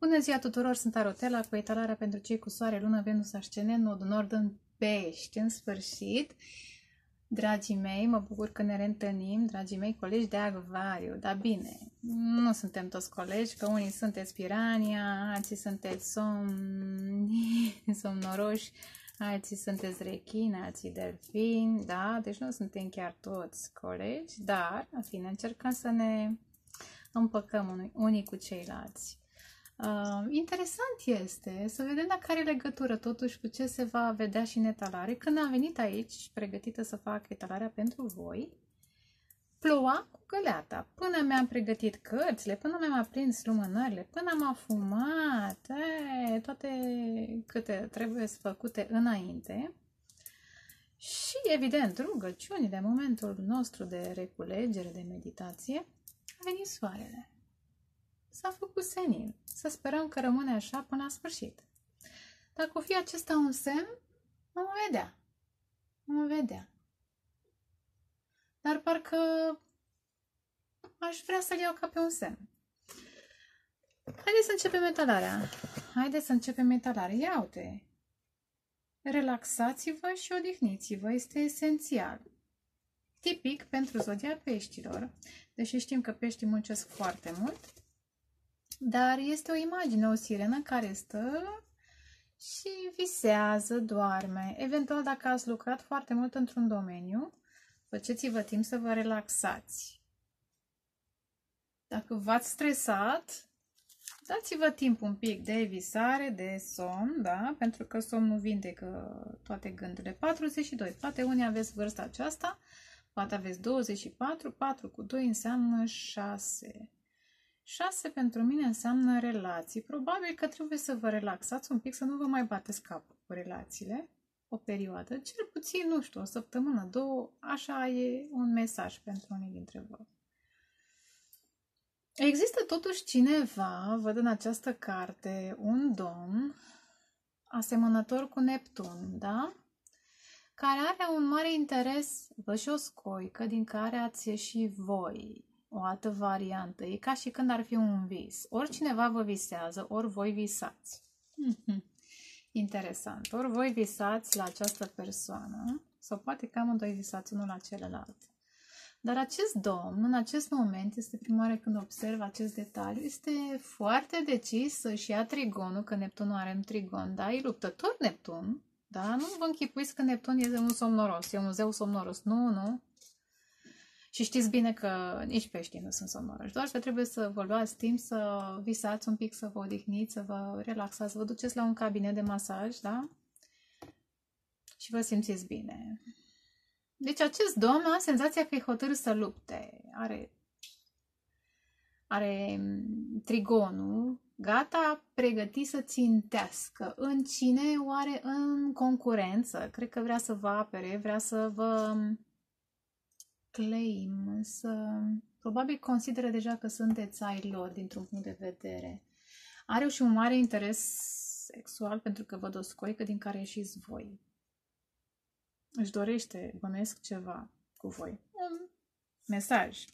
Bună ziua tuturor, sunt Arotela cu etalarea pentru cei cu soare, lună, Venus, ascendent, nodul nord în pești, în sfârșit. Dragii mei, mă bucur că ne reîntâlnim, dragii mei colegi de acvariu, dar bine, nu suntem toți colegi, că unii sunteți pirania, alții sunteți somni, somnoroși, alții sunteți rechini, alții delfini, da, deci nu suntem chiar toți colegi, dar, în fine, încercăm să ne împăcăm unii cu ceilalți. Uh, interesant este să vedem dacă are legătură totuși cu ce se va vedea și în etalare. Când am venit aici, pregătită să fac etalarea pentru voi, ploua cu găleata. Până mi-am pregătit cărțile, până mi-am aprins lumânările, până am afumat, e, toate câte trebuie să făcute înainte. Și, evident, rugăciuni de momentul nostru de reculegere, de meditație, a venit soarele s-a făcut senin. Să sperăm că rămâne așa până la sfârșit. Dacă o fi acesta un semn, vom vedea. Vom vedea. Dar parcă aș vrea să-l iau ca pe un semn. Haideți să începem metalarea. Haideți să începem metalarea. Ia uite. Relaxați-vă și odihniți-vă. Este esențial. Tipic pentru zodia peștilor. Deși știm că peștii muncesc foarte mult, dar este o imagine, o sirenă care stă și visează, doarme. Eventual, dacă ați lucrat foarte mult într-un domeniu, faceți-vă timp să vă relaxați. Dacă v-ați stresat, dați-vă timp un pic de visare, de somn, da? Pentru că somnul vindecă toate gândurile. 42. Poate unii aveți vârsta aceasta, poate aveți 24, 4 cu 2 înseamnă 6. 6 pentru mine înseamnă relații. Probabil că trebuie să vă relaxați un pic, să nu vă mai bateți capul cu relațiile o perioadă, cel puțin, nu știu, o săptămână, două, așa e un mesaj pentru unii dintre voi. Există totuși cineva, văd în această carte, un domn asemănător cu Neptun, da? Care are un mare interes, vă și o scoică din care ați ieși voi, o altă variantă. E ca și când ar fi un vis. Ori cineva vă visează, ori voi visați. Mhm. Interesant. Ori voi visați la această persoană, sau poate că amândoi visați unul la celălalt. Dar acest domn, în acest moment, este prima oară când observ acest detaliu, este foarte decis să-și ia trigonul, că Neptunul are un trigon, da? E luptător Neptun, da? Nu vă închipuiți că Neptun este un somnoros, e un zeu somnoros. Nu, nu. Și știți bine că nici peștii nu sunt somnoroși, doar că trebuie să vă luați timp să visați un pic, să vă odihniți, să vă relaxați, să vă duceți la un cabinet de masaj, da? Și vă simțiți bine. Deci acest domn are senzația că e hotărât să lupte. Are, are trigonul, gata, pregătit să țintească. În cine oare în concurență? Cred că vrea să vă apere, vrea să vă claim, să probabil consideră deja că sunteți ai lor dintr-un punct de vedere. Are și un mare interes sexual pentru că văd o scoică din care ieșiți voi. Își dorește, bănuiesc, ceva cu voi. Un mesaj.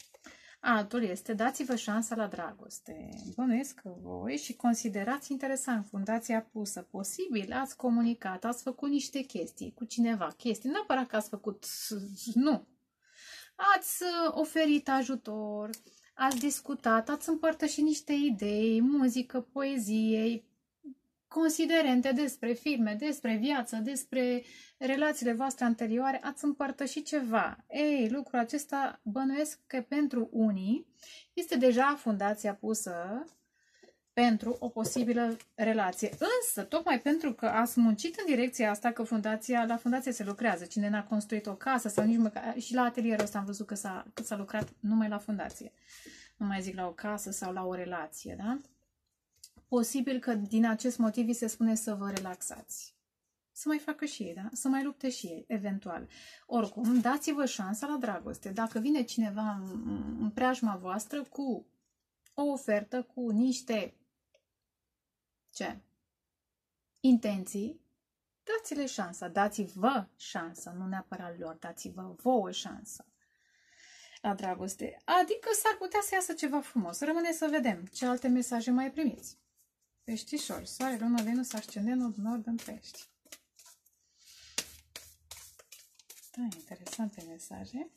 Altul este, dați-vă șansa la dragoste. Bănuiesc că voi și considerați interesant fundația pusă. Posibil ați comunicat, ați făcut niște chestii cu cineva. Chestii, nu neapărat că ați făcut, nu, ați uh, oferit ajutor, ați discutat, ați împărtășit niște idei, muzică, poezie, considerente despre filme, despre viață, despre relațiile voastre anterioare, ați împărtășit ceva. Ei, lucrul acesta bănuiesc că pentru unii este deja fundația pusă pentru o posibilă relație. Însă, tocmai pentru că ați muncit în direcția asta, că fundația, la fundație se lucrează, cine n-a construit o casă sau nici măcar, și la atelierul ăsta am văzut că s-a, că s-a lucrat numai la fundație. Nu mai zic la o casă sau la o relație, da? Posibil că din acest motiv vi se spune să vă relaxați. Să mai facă și ei, da? Să mai lupte și ei, eventual. Oricum, dați-vă șansa la dragoste. Dacă vine cineva în, în preajma voastră cu o ofertă, cu niște ce? Intenții, dați-le șansa, dați-vă șansa, nu neapărat lor, dați-vă vouă șansa la dragoste. Adică s-ar putea să iasă ceva frumos. Rămâne să vedem ce alte mesaje mai primiți. Peștișori, Soare, Luna, Venus, Ascendentul, Nord în Pești. Da, interesante mesaje.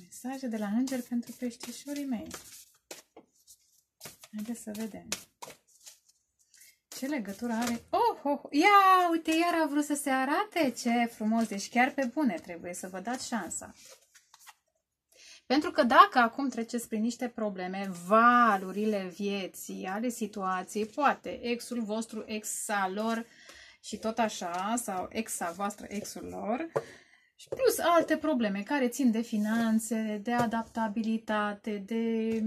Mesaje de la înger pentru peștișorii mei. Haideți să vedem. Ce legătură are? Oh, oh, ia, uite, iar a vrut să se arate. Ce frumos, deci chiar pe bune trebuie să vă dați șansa. Pentru că dacă acum treceți prin niște probleme, valurile vieții, ale situației, poate exul vostru, exa lor și tot așa, sau exa voastră, exul lor, și plus alte probleme care țin de finanțe, de adaptabilitate, de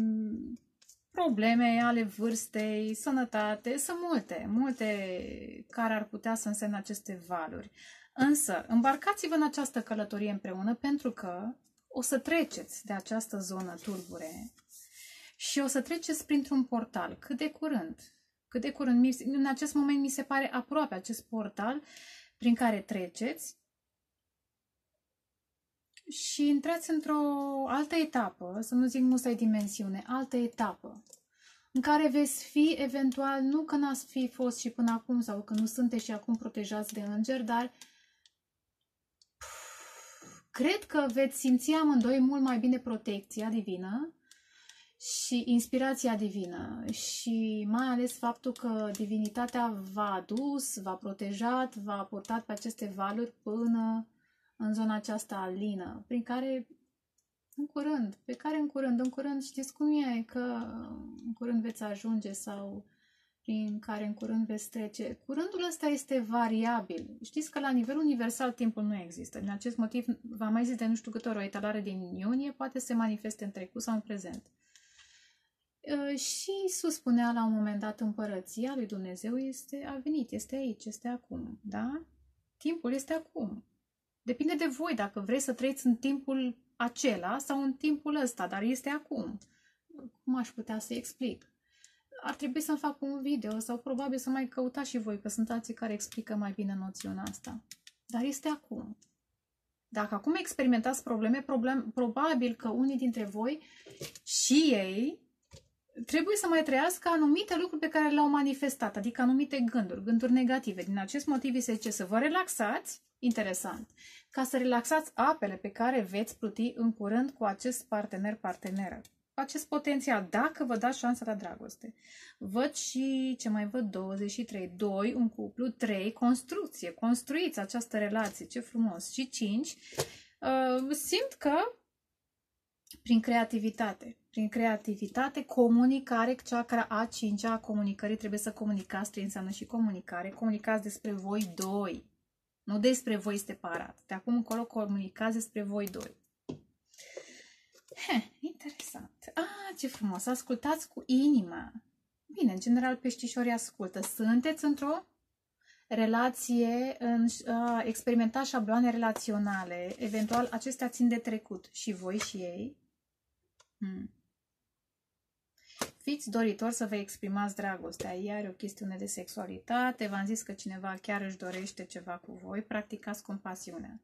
probleme ale vârstei, sănătate, sunt multe, multe care ar putea să însemne aceste valuri. Însă, îmbarcați-vă în această călătorie împreună pentru că o să treceți de această zonă tulbure și o să treceți printr-un portal cât de curând. Cât de curând, în acest moment mi se pare aproape acest portal prin care treceți și intrați într-o altă etapă, să nu zic musai dimensiune, altă etapă, în care veți fi eventual, nu că n-ați fi fost și până acum sau că nu sunteți și acum protejați de îngeri, dar cred că veți simți amândoi mult mai bine protecția divină și inspirația divină și mai ales faptul că divinitatea v-a adus, v-a protejat, v-a portat pe aceste valuri până în zona aceasta lină, prin care în curând, pe care în curând, în curând știți cum e, că în curând veți ajunge sau prin care în curând veți trece. Curândul ăsta este variabil. Știți că la nivel universal timpul nu există. Din acest motiv, v-am mai zis de nu știu câte ori, o etalare din iunie poate se manifeste în trecut sau în prezent. Ă, și Iisus spunea la un moment dat, împărăția lui Dumnezeu este, a venit, este aici, este acum, da? Timpul este acum. Depinde de voi dacă vreți să trăiți în timpul acela sau în timpul ăsta, dar este acum. Cum aș putea să explic? Ar trebui să fac un video sau probabil să mai căutați și voi, că sunt alții care explică mai bine noțiunea asta. Dar este acum. Dacă acum experimentați probleme, problem, probabil că unii dintre voi și ei trebuie să mai trăiască anumite lucruri pe care le-au manifestat, adică anumite gânduri, gânduri negative. Din acest motiv se zice să vă relaxați, interesant, ca să relaxați apele pe care veți pluti în curând cu acest partener-parteneră. Acest potențial, dacă vă dați șansa la dragoste. Văd și, ce mai văd, 23, 2, un cuplu, 3, construcție, construiți această relație, ce frumos, și 5, uh, simt că prin creativitate. Prin creativitate, comunicare, chakra a 5 a comunicării, trebuie să comunicați, trebuie înseamnă și comunicare. Comunicați despre voi doi, nu despre voi separat. De acum încolo comunicați despre voi doi. He, interesant. Ah, ce frumos. Ascultați cu inima. Bine, în general peștișorii ascultă. Sunteți într-o relație, în, uh, experimenta șabloane relaționale, eventual acestea țin de trecut și voi și ei, Hmm. Fiți doritor să vă exprimați dragostea. Iar o chestiune de sexualitate. V-am zis că cineva chiar își dorește ceva cu voi. Practicați compasiunea.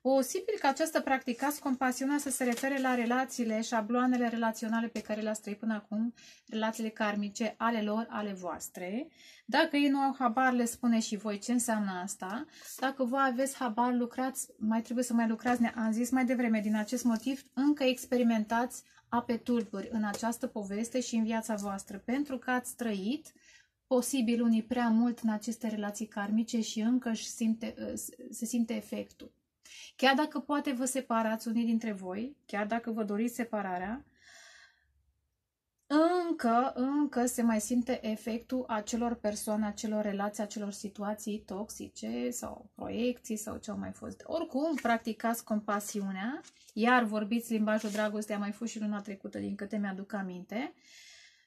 Posibil că această practicați compasiunea să se refere la relațiile, șabloanele relaționale pe care le-ați trăit până acum, relațiile karmice ale lor, ale voastre. Dacă ei nu au habar, le spune și voi ce înseamnă asta. Dacă voi aveți habar, lucrați, mai trebuie să mai lucrați, ne-am zis mai devreme, din acest motiv, încă experimentați ape tulburi în această poveste și în viața voastră, pentru că ați trăit posibil unii prea mult în aceste relații karmice și încă își simte, se simte efectul. Chiar dacă poate vă separați unii dintre voi, chiar dacă vă doriți separarea, încă, încă se mai simte efectul acelor persoane, acelor relații, acelor situații toxice sau proiecții sau ce au mai fost. Oricum, practicați compasiunea, iar vorbiți limbajul dragostei, a mai fost și luna trecută, din câte mi-aduc aminte.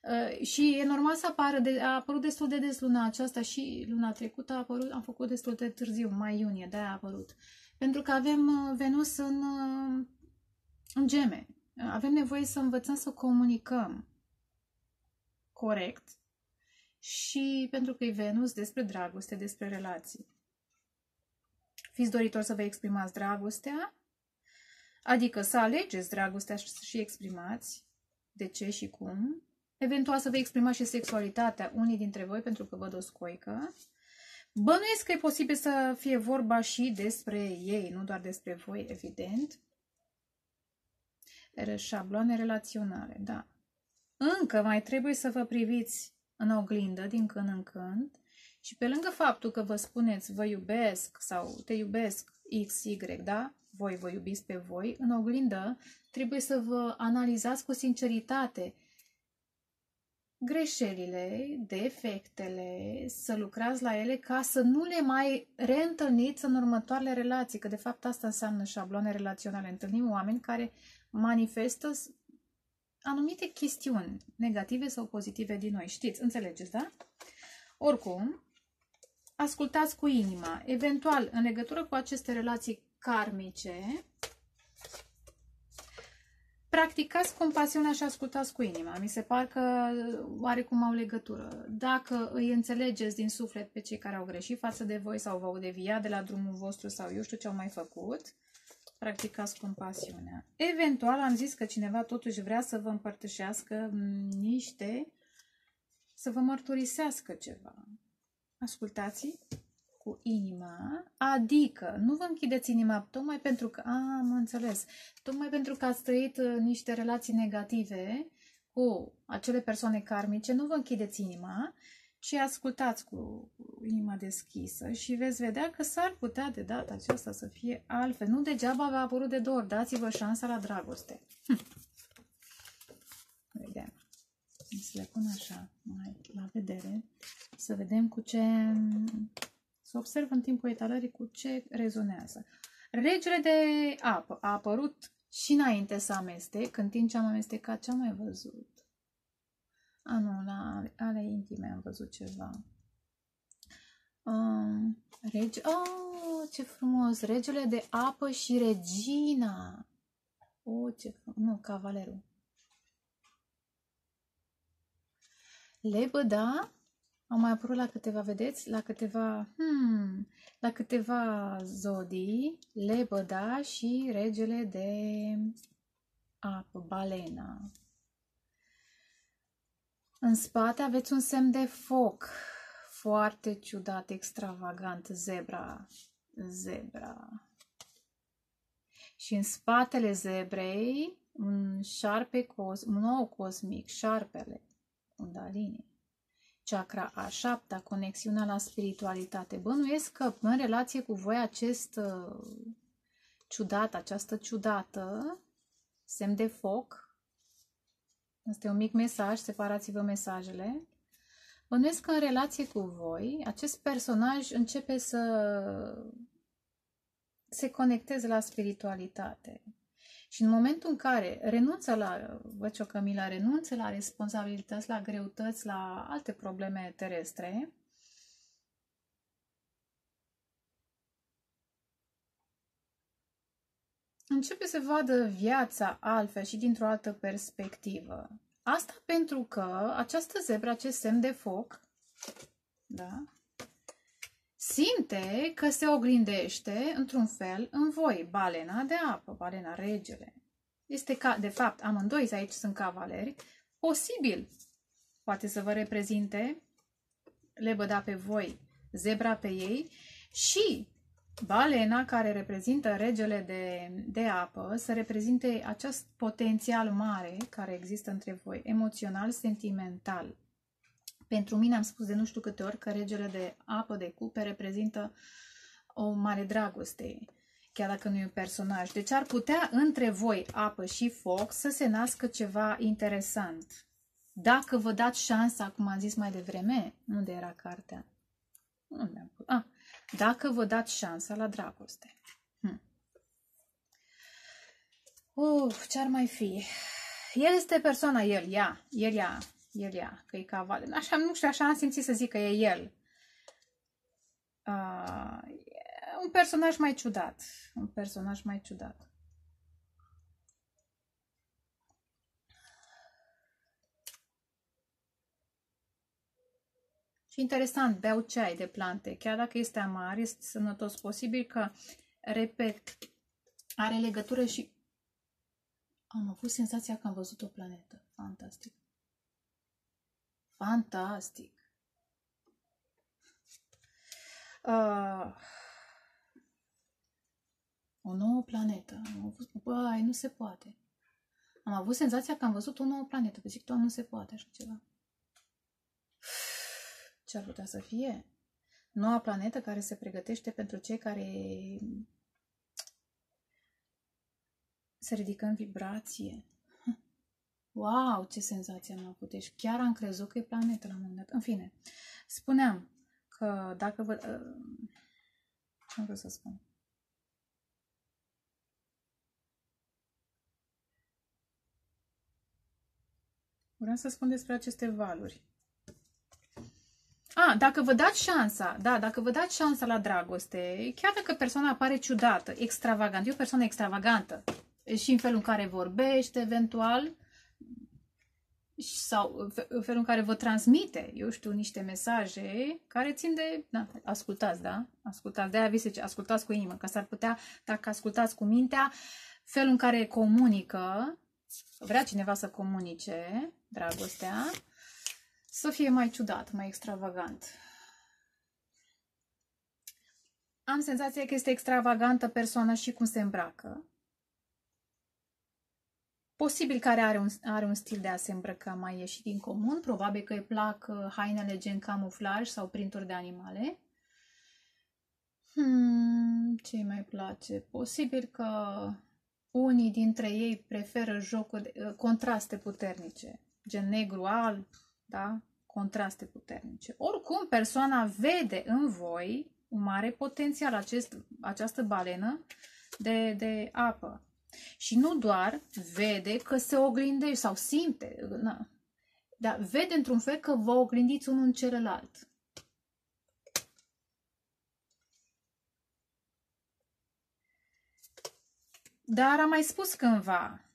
Uh, și e normal să apară, de, a apărut destul de des luna aceasta și luna trecută a apărut, am făcut destul de târziu, mai-iunie, de-aia a apărut. Pentru că avem uh, Venus în, uh, în geme. Avem nevoie să învățăm să comunicăm corect și pentru că e Venus despre dragoste, despre relații. Fiți doritor să vă exprimați dragostea, adică să alegeți dragostea și să și exprimați de ce și cum, Eventual să vă exprimați și sexualitatea unii dintre voi, pentru că văd o scoică. Bănuiesc că e posibil să fie vorba și despre ei, nu doar despre voi, evident. Șabloane relaționale, da. Încă mai trebuie să vă priviți în oglindă din când în când și pe lângă faptul că vă spuneți vă iubesc sau te iubesc X, Y, da? Voi vă iubiți pe voi, în oglindă trebuie să vă analizați cu sinceritate greșelile, defectele, să lucrați la ele ca să nu le mai reîntâlniți în următoarele relații, că de fapt asta înseamnă șabloane relaționale. Întâlnim oameni care manifestă anumite chestiuni negative sau pozitive din noi. Știți, înțelegeți, da? Oricum, ascultați cu inima. Eventual, în legătură cu aceste relații karmice, practicați compasiunea și ascultați cu inima. Mi se par că oarecum au legătură. Dacă îi înțelegeți din suflet pe cei care au greșit față de voi sau v-au deviat de la drumul vostru sau eu știu ce au mai făcut, practicați compasiunea. Eventual am zis că cineva totuși vrea să vă împărtășească niște, să vă mărturisească ceva. Ascultați cu inima, adică nu vă închideți inima tocmai pentru că, a, am înțeles, tocmai pentru că ați trăit uh, niște relații negative cu acele persoane karmice, nu vă închideți inima, ci ascultați cu inima deschisă și veți vedea că s-ar putea de data aceasta să fie altfel. Nu degeaba v-a apărut de două ori, dați-vă șansa la dragoste. Hm. Vedem. Să le pun așa, mai la vedere, să vedem cu ce să observ în timpul etalării cu ce rezonează. Regele de apă a apărut și înainte să amestec, în timp ce am amestecat, ce am mai văzut? A, nu, la ale intime am văzut ceva. Um, rege... Oh, ce frumos! Regele de apă și regina! Oh, ce frumos! Nu, cavalerul. Lebăda au mai apărut la câteva, vedeți, la câteva, hmm, la câteva zodii, lebăda și regele de apă, balena. În spate aveți un semn de foc, foarte ciudat, extravagant, zebra, zebra. Și în spatele zebrei, un șarpe, cos, un nou cosmic, șarpele, Kundalini chakra a șaptea, conexiunea la spiritualitate. Bănuiesc că în relație cu voi acest uh, ciudat, această ciudată, semn de foc, este un mic mesaj, separați-vă mesajele, bănuiesc că în relație cu voi, acest personaj începe să se conecteze la spiritualitate. Și în momentul în care renunță la, văd că Camila renunță la responsabilități, la greutăți, la alte probleme terestre, începe să vadă viața altfel și dintr-o altă perspectivă. Asta pentru că această zebră, acest semn de foc, da, simte că se oglindește într-un fel în voi, balena de apă, balena regele. Este ca, de fapt, amândoi aici sunt cavaleri, posibil poate să vă reprezinte lebăda pe voi, zebra pe ei și balena care reprezintă regele de, de apă să reprezinte acest potențial mare care există între voi, emoțional, sentimental. Pentru mine am spus de nu știu câte ori că regele de apă de cupe reprezintă o mare dragoste, chiar dacă nu e un personaj. Deci ar putea între voi, apă și foc, să se nască ceva interesant. Dacă vă dați șansa, cum am zis mai devreme, unde era cartea? Unde am pus? Ah, dacă vă dați șansa la dragoste. Hm. Uf, ce ar mai fi? El este persoana, el, ea, el, ea, el ea, că e cavaler. Așa, nu știu, așa am simțit să zic că e el. Uh, e un personaj mai ciudat. Un personaj mai ciudat. Și interesant, beau ceai de plante. Chiar dacă este amar, este sănătos. Posibil că, repet, are legătură și... Am avut senzația că am văzut o planetă. Fantastic. Fantastic! Uh, o nouă planetă. Am avut, băi, nu se poate. Am avut senzația că am văzut o nouă planetă. Păi zic, Doamne, nu se poate așa ceva. Ce ar putea să fie? Noua planetă care se pregătește pentru cei care se ridică în vibrație. Wow, ce senzație am avut! Deci chiar am crezut că e planetă la un moment dat. În fine, spuneam că dacă vă... Uh, ce am vrut să spun? Vreau să spun despre aceste valuri. A, dacă vă dați șansa, da, dacă vă dați șansa la dragoste, chiar dacă persoana apare ciudată, extravagantă, e o persoană extravagantă și în felul în care vorbește, eventual, sau în felul în care vă transmite, eu știu, niște mesaje care țin de, da, ascultați, da? Ascultați, de-aia vi se ascultați cu inimă, că s-ar putea, dacă ascultați cu mintea, felul în care comunică, vrea cineva să comunice dragostea, să fie mai ciudat, mai extravagant. Am senzația că este extravagantă persoana și cum se îmbracă. Posibil care are un, are un stil de a se îmbrăca mai ieșit din comun, probabil că îi plac uh, hainele gen camuflaj sau printuri de animale. Hmm, ce mai place? Posibil că unii dintre ei preferă jocuri, de, uh, contraste puternice, gen negru-alb, da? Contraste puternice. Oricum, persoana vede în voi un mare potențial, acest, această balenă de, de apă. Și nu doar vede că se oglindește sau simte, na, dar vede într-un fel că vă oglindiți unul în celălalt. Dar am mai spus cândva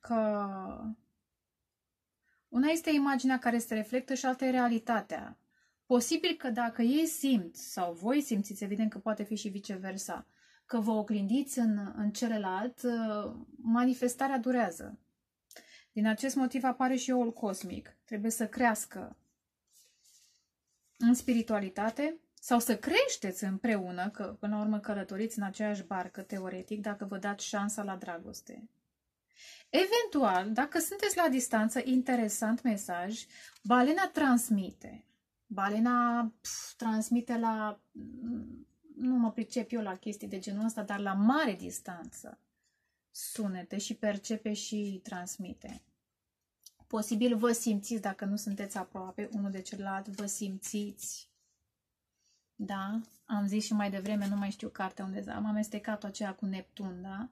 că una este imaginea care se reflectă și alta e realitatea. Posibil că dacă ei simt, sau voi simțiți, evident că poate fi și viceversa, că vă oglindiți în, în celălalt, uh, manifestarea durează. Din acest motiv apare și oul cosmic. Trebuie să crească în spiritualitate sau să creșteți împreună, că până la urmă călătoriți în aceeași barcă, teoretic, dacă vă dați șansa la dragoste. Eventual, dacă sunteți la distanță, interesant mesaj, balena transmite. Balena pf, transmite la nu mă pricep eu la chestii de genul ăsta, dar la mare distanță sunete și percepe și transmite. Posibil vă simțiți, dacă nu sunteți aproape unul de celălalt, vă simțiți. Da? Am zis și mai devreme, nu mai știu cartea unde am amestecat-o aceea cu Neptun, da?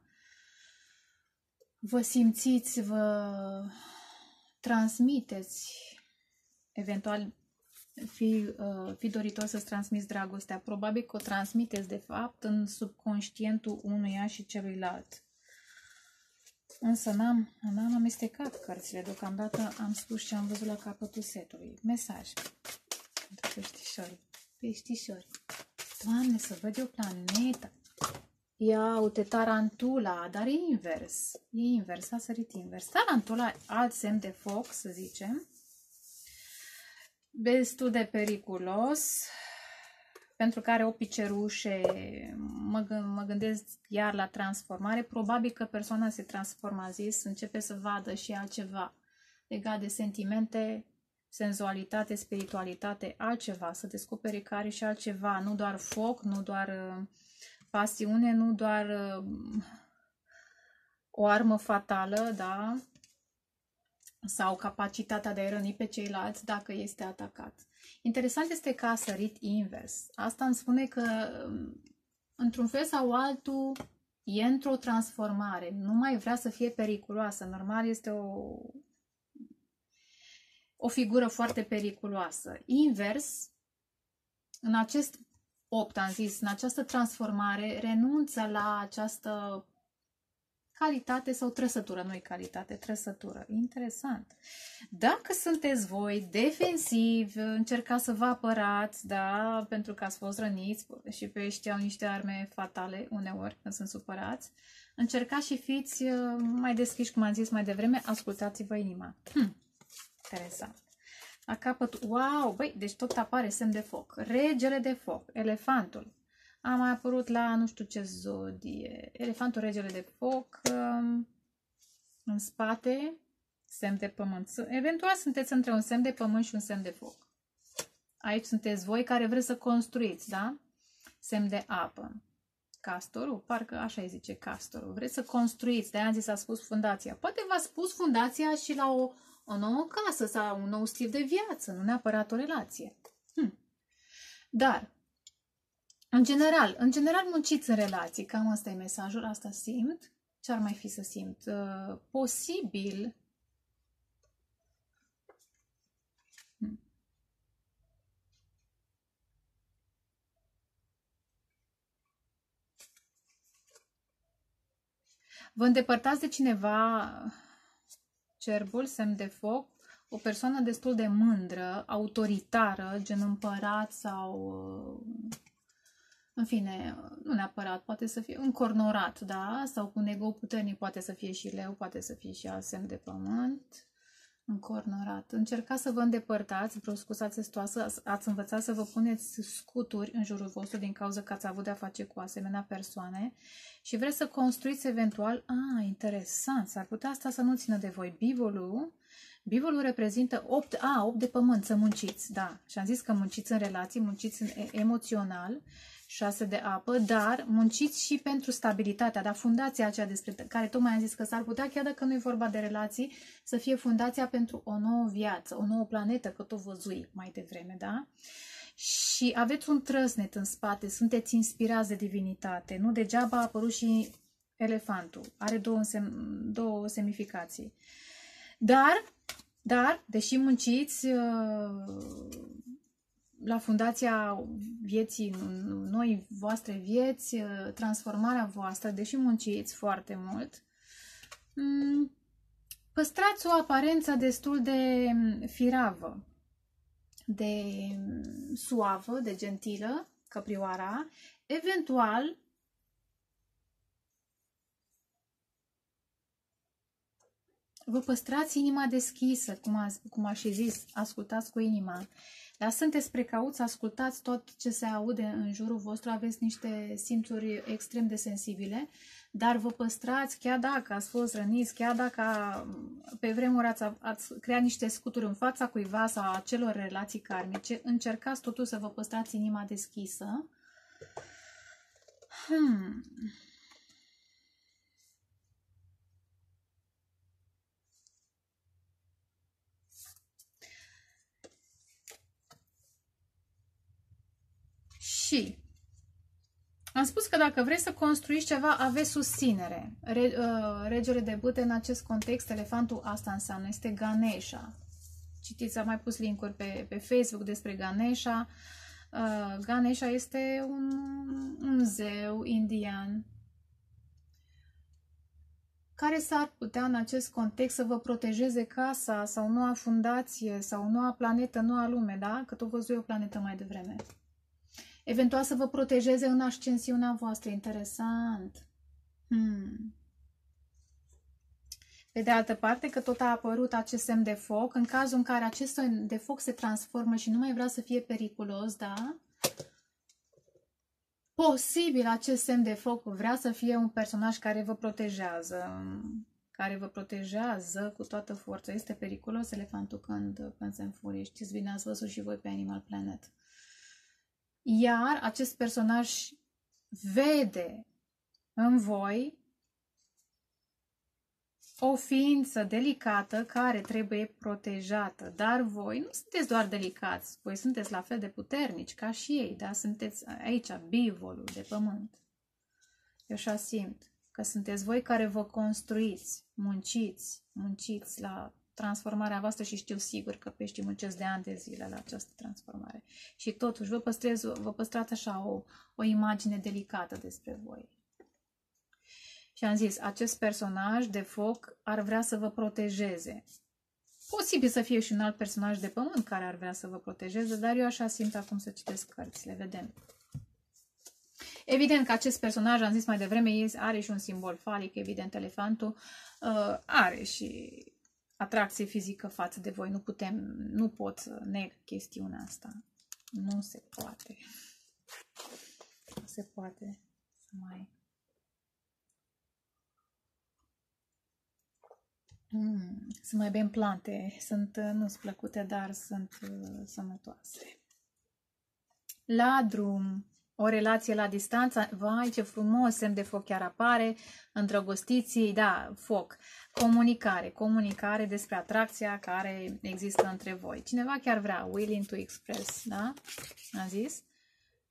Vă simțiți, vă transmiteți, eventual fi, uh, fi doritor să-ți transmiți dragostea. Probabil că o transmiteți, de fapt, în subconștientul unuia și celuilalt. Însă n-am, n-am amestecat cărțile. Deocamdată am spus ce am văzut la capătul setului. Mesaj pentru peștișori. Peștișori. Doamne, să văd eu planeta. Ia uite, tarantula, dar e invers. E invers, a sărit invers. Tarantula, alt semn de foc, să zicem destul de periculos, pentru că are o picerușe, mă, mă gândesc iar la transformare, probabil că persoana se transformă, a zis, începe să vadă și altceva legat de sentimente, senzualitate, spiritualitate, altceva, să descopere că are și altceva, nu doar foc, nu doar uh, pasiune, nu doar uh, o armă fatală, da, sau capacitatea de a răni pe ceilalți dacă este atacat. Interesant este că a sărit invers. Asta îmi spune că, um, într-un fel sau altul, e într-o transformare. Nu mai vrea să fie periculoasă. Normal este o, o figură foarte periculoasă. Invers, în acest opt, am zis, în această transformare, renunță la această calitate sau trăsătură, nu calitate, trăsătură. Interesant. Dacă sunteți voi defensiv, încercați să vă apărați, da, pentru că ați fost răniți și pe ăștia au niște arme fatale uneori când sunt supărați, Încercați și fiți uh, mai deschiși, cum am zis mai devreme, ascultați-vă inima. Hm, interesant. La capăt, wow, băi, deci tot apare semn de foc. Regele de foc, elefantul. A mai apărut la nu știu ce zodie. Elefantul, regele de foc, um, în spate, semn de pământ. Eventual sunteți între un semn de pământ și un semn de foc. Aici sunteți voi care vreți să construiți, da? Semn de apă. Castorul, parcă așa îi zice castorul. Vreți să construiți, de-aia zi s-a spus fundația. Poate v-a spus fundația și la o, o nouă casă sau un nou stil de viață, nu neapărat o relație. Hm. Dar, în general, în general munciți în relații, cam asta e mesajul, asta simt. Ce ar mai fi să simt? Uh, posibil Vă îndepărtați de cineva, cerbul, semn de foc, o persoană destul de mândră, autoritară, gen împărat sau, în fine, nu neapărat, poate să fie încornorat, da? Sau cu un ego puternic, poate să fie și leu, poate să fie și alt semn de pământ încornorat. Încercați să vă îndepărtați, vreo scuzați testoasă, ați învățat să vă puneți scuturi în jurul vostru din cauza că ați avut de-a face cu asemenea persoane și vreți să construiți eventual, a, interesant, s-ar putea asta să nu țină de voi. Bivolul, bivolul reprezintă 8, a, 8 de pământ, să munciți, da. Și am zis că munciți în relații, munciți în emoțional 6 de apă, dar munciți și pentru stabilitatea, dar fundația aceea despre care tocmai am zis că s-ar putea, chiar dacă nu e vorba de relații, să fie fundația pentru o nouă viață, o nouă planetă, că tot văzui mai devreme, da? Și aveți un trăsnet în spate, sunteți inspirați de divinitate, nu degeaba a apărut și elefantul, are două, sem două semnificații. Dar, dar, deși munciți, la fundația vieții, noi voastre vieți, transformarea voastră, deși munciți foarte mult, mm, păstrați o aparență destul de firavă, de suavă, de gentilă, căprioara, eventual vă păstrați inima deschisă, cum, a, cum a și zis, ascultați cu inima. Dar sunteți precauți, ascultați tot ce se aude în jurul vostru, aveți niște simțuri extrem de sensibile, dar vă păstrați, chiar dacă ați fost răniți, chiar dacă pe vremuri ați, ați creat niște scuturi în fața cuiva sau a celor relații karmice, încercați totuși să vă păstrați inima deschisă. Hmm. Și am spus că dacă vrei să construiești ceva, aveți susținere. Re, uh, regele de bute în acest context, elefantul asta înseamnă, este Ganesha. Citiți, am mai pus linkuri pe, pe Facebook despre Ganesha. Uh, Ganesha este un, un zeu indian care s-ar putea în acest context să vă protejeze casa sau noua fundație sau noua planetă, noua lume, da? Că tot văzui o planetă mai devreme. Eventual să vă protejeze în ascensiunea voastră. Interesant. Hmm. Pe de altă parte, că tot a apărut acest semn de foc, în cazul în care acest semn de foc se transformă și nu mai vrea să fie periculos, da? Posibil acest semn de foc vrea să fie un personaj care vă protejează, care vă protejează cu toată forța. Este periculos elefantul când, când se înfurie. Știți bine, ați văzut și voi pe Animal Planet. Iar acest personaj vede în voi o ființă delicată care trebuie protejată. Dar voi nu sunteți doar delicați, voi sunteți la fel de puternici ca și ei, da? Sunteți aici, bivolul de pământ. Eu așa simt că sunteți voi care vă construiți, munciți, munciți la transformarea voastră și știu sigur că peștii muncesc de ani de zile la această transformare. Și totuși vă, păstrez, vă păstrați așa o, o imagine delicată despre voi. Și am zis, acest personaj de foc ar vrea să vă protejeze. Posibil să fie și un alt personaj de pământ care ar vrea să vă protejeze, dar eu așa simt acum să citesc cărțile, vedem. Evident că acest personaj, am zis mai devreme, are și un simbol falic, evident, elefantul uh, are și atracție fizică față de voi. Nu putem, nu pot să neg chestiunea asta. Nu se poate. Nu se poate să mai... Mm, să mai bem plante. Sunt, uh, nu sunt plăcute, dar sunt uh, sănătoase. La drum, o relație la distanță, vai ce frumos, semn de foc chiar apare, îndrăgostiții, da, foc. Comunicare, comunicare despre atracția care există între voi. Cineva chiar vrea, willing to express, da? A zis?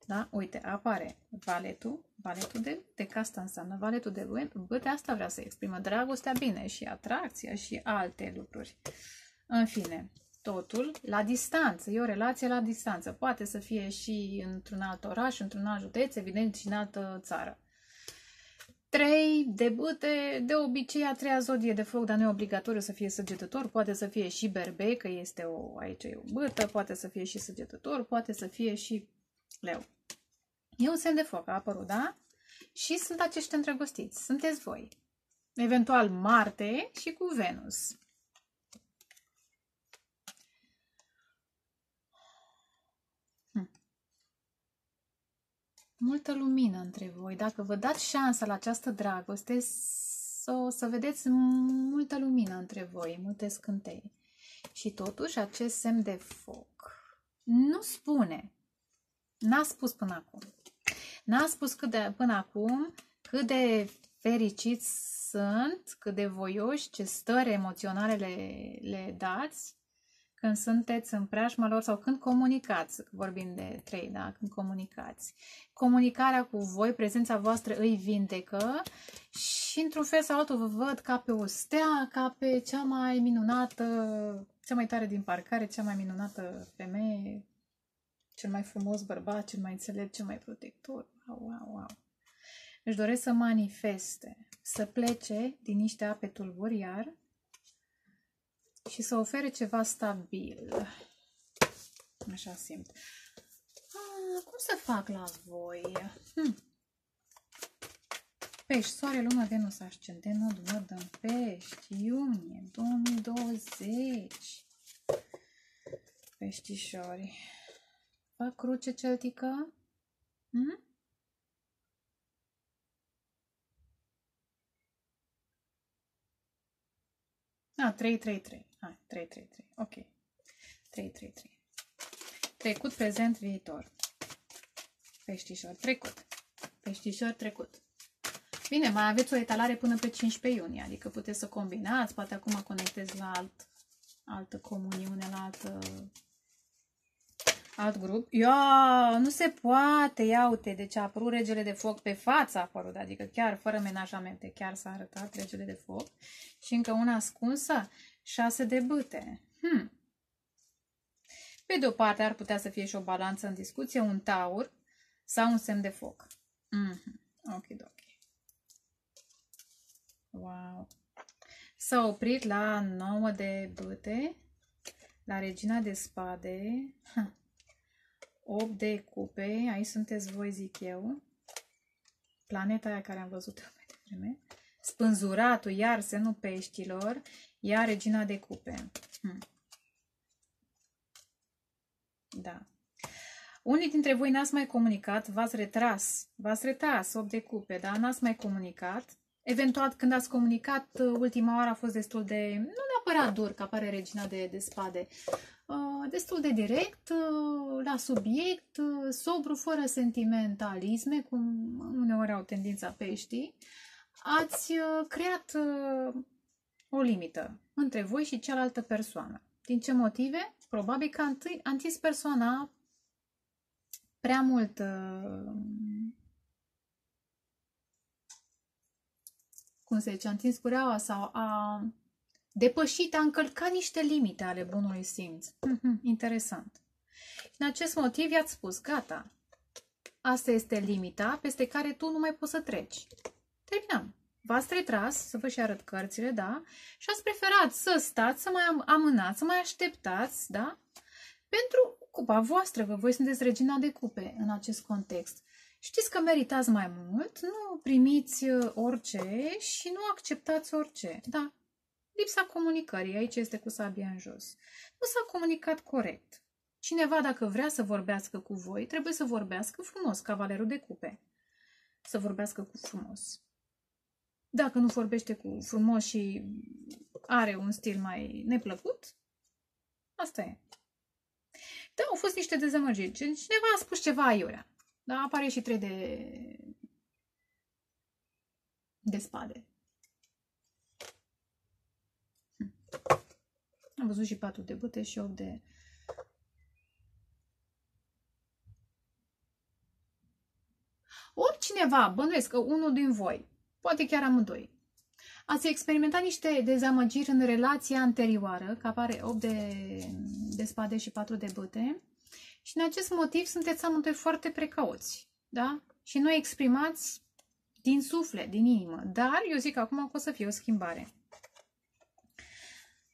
Da? Uite, apare valetul, valetul de, de că asta înseamnă valetul de lui, bă, de asta vrea să exprimă dragostea bine și atracția și alte lucruri. În fine, totul la distanță, e o relație la distanță. Poate să fie și într-un alt oraș, într-un alt județ, evident și în altă țară. Trei debute, de obicei a treia zodie de foc, dar nu e obligatoriu să fie săgetător, poate să fie și berbe, că este o, aici e o bâtă, poate să fie și săgetător, poate să fie și leu. E un semn de foc, a apărut, da? Și sunt acești îndrăgostiți, sunteți voi. Eventual Marte și cu Venus. Multă lumină între voi. Dacă vă dați șansa la această dragoste, să, să vedeți multă lumină între voi, multe scântei. Și totuși acest semn de foc nu spune, n-a spus până acum, n-a spus cât de, până acum cât de fericiți sunt, cât de voioși, ce stări emoționale le, le dați, când sunteți în preajma lor sau când comunicați, vorbim de trei, da? când comunicați. Comunicarea cu voi, prezența voastră îi vindecă și într-un fel sau altul vă văd ca pe o stea, ca pe cea mai minunată, cea mai tare din parcare, cea mai minunată femeie, cel mai frumos bărbat, cel mai înțelept, cel mai protector. Wow, wow, wow. Își doresc să manifeste, să plece din niște ape tulburi, iar și să ofere ceva stabil. Așa simt. Ah, cum să fac la voi? Hm. Pești, soare, lună, Venus, ascendent, nodul nord în pești, iunie 2020. Peștișori. Fac cruce celtică? Hm? Ah, 3, 3, 3. Hai, 3, 3, 3. Ok. 3, 3, 3. Trecut, prezent, viitor. Peștișor, trecut. Peștișor, trecut. Bine, mai aveți o etalare până pe 15 iunie, adică puteți să combinați, poate acum conectezi la alt, altă comuniune, la altă, alt grup. Ia, nu se poate, ia uite, deci a apărut regele de foc pe fața a apărut, adică chiar fără menajamente, chiar s-a arătat regele de foc și încă una ascunsă 6 de bâte. Hmm. Pe de o parte ar putea să fie și o balanță în discuție, un taur sau un semn de foc. Mm-hmm. Ok, ok. Wow. S-a oprit la 9 de bâte, la regina de spade, 8 de cupe, aici sunteți voi, zic eu, planeta aia care am văzut mai devreme, spânzuratul, iar semnul peștilor, ea regina de cupe. Hmm. Da. Unii dintre voi n-ați mai comunicat, v-ați retras, v-ați retras 8 de cupe, da? N-ați mai comunicat. Eventual, când ați comunicat, ultima oară a fost destul de, nu neapărat dur, că apare regina de, de spade, uh, destul de direct, uh, la subiect, uh, sobru, fără sentimentalisme, cum uneori au tendința peștii. Ați uh, creat uh, o limită între voi și cealaltă persoană. Din ce motive? Probabil că a întins persoana prea mult uh, cum se zice, a întins cureaua sau a depășit, a încălcat niște limite ale bunului simț. Mhm, interesant. În acest motiv i-ați spus, gata, asta este limita peste care tu nu mai poți să treci. Terminăm. V-ați retras, să vă și arăt cărțile, da? Și ați preferat să stați, să mai amânați, să mai așteptați, da? Pentru cupa voastră, că voi sunteți regina de cupe în acest context. Știți că meritați mai mult, nu primiți uh, orice și nu acceptați orice. Da, lipsa comunicării, aici este cu sabia în jos. Nu s-a comunicat corect. Cineva, dacă vrea să vorbească cu voi, trebuie să vorbească frumos, cavalerul de cupe. Să vorbească cu frumos. Dacă nu vorbește cu frumos și are un stil mai neplăcut, asta e. Da, au fost niște dezamăgiri. Cineva a spus ceva aiurea. Da, apare și trei de, de spade. Hm. Am văzut și patru de bute și 8 de... Oricineva, bănuiesc că unul din voi, poate chiar amândoi, ați experimentat niște dezamăgiri în relația anterioară, că apare 8 de, de spade și 4 de băte, și în acest motiv sunteți amândoi foarte precauți, da? Și nu exprimați din suflet, din inimă. Dar eu zic că acum o să fie o schimbare.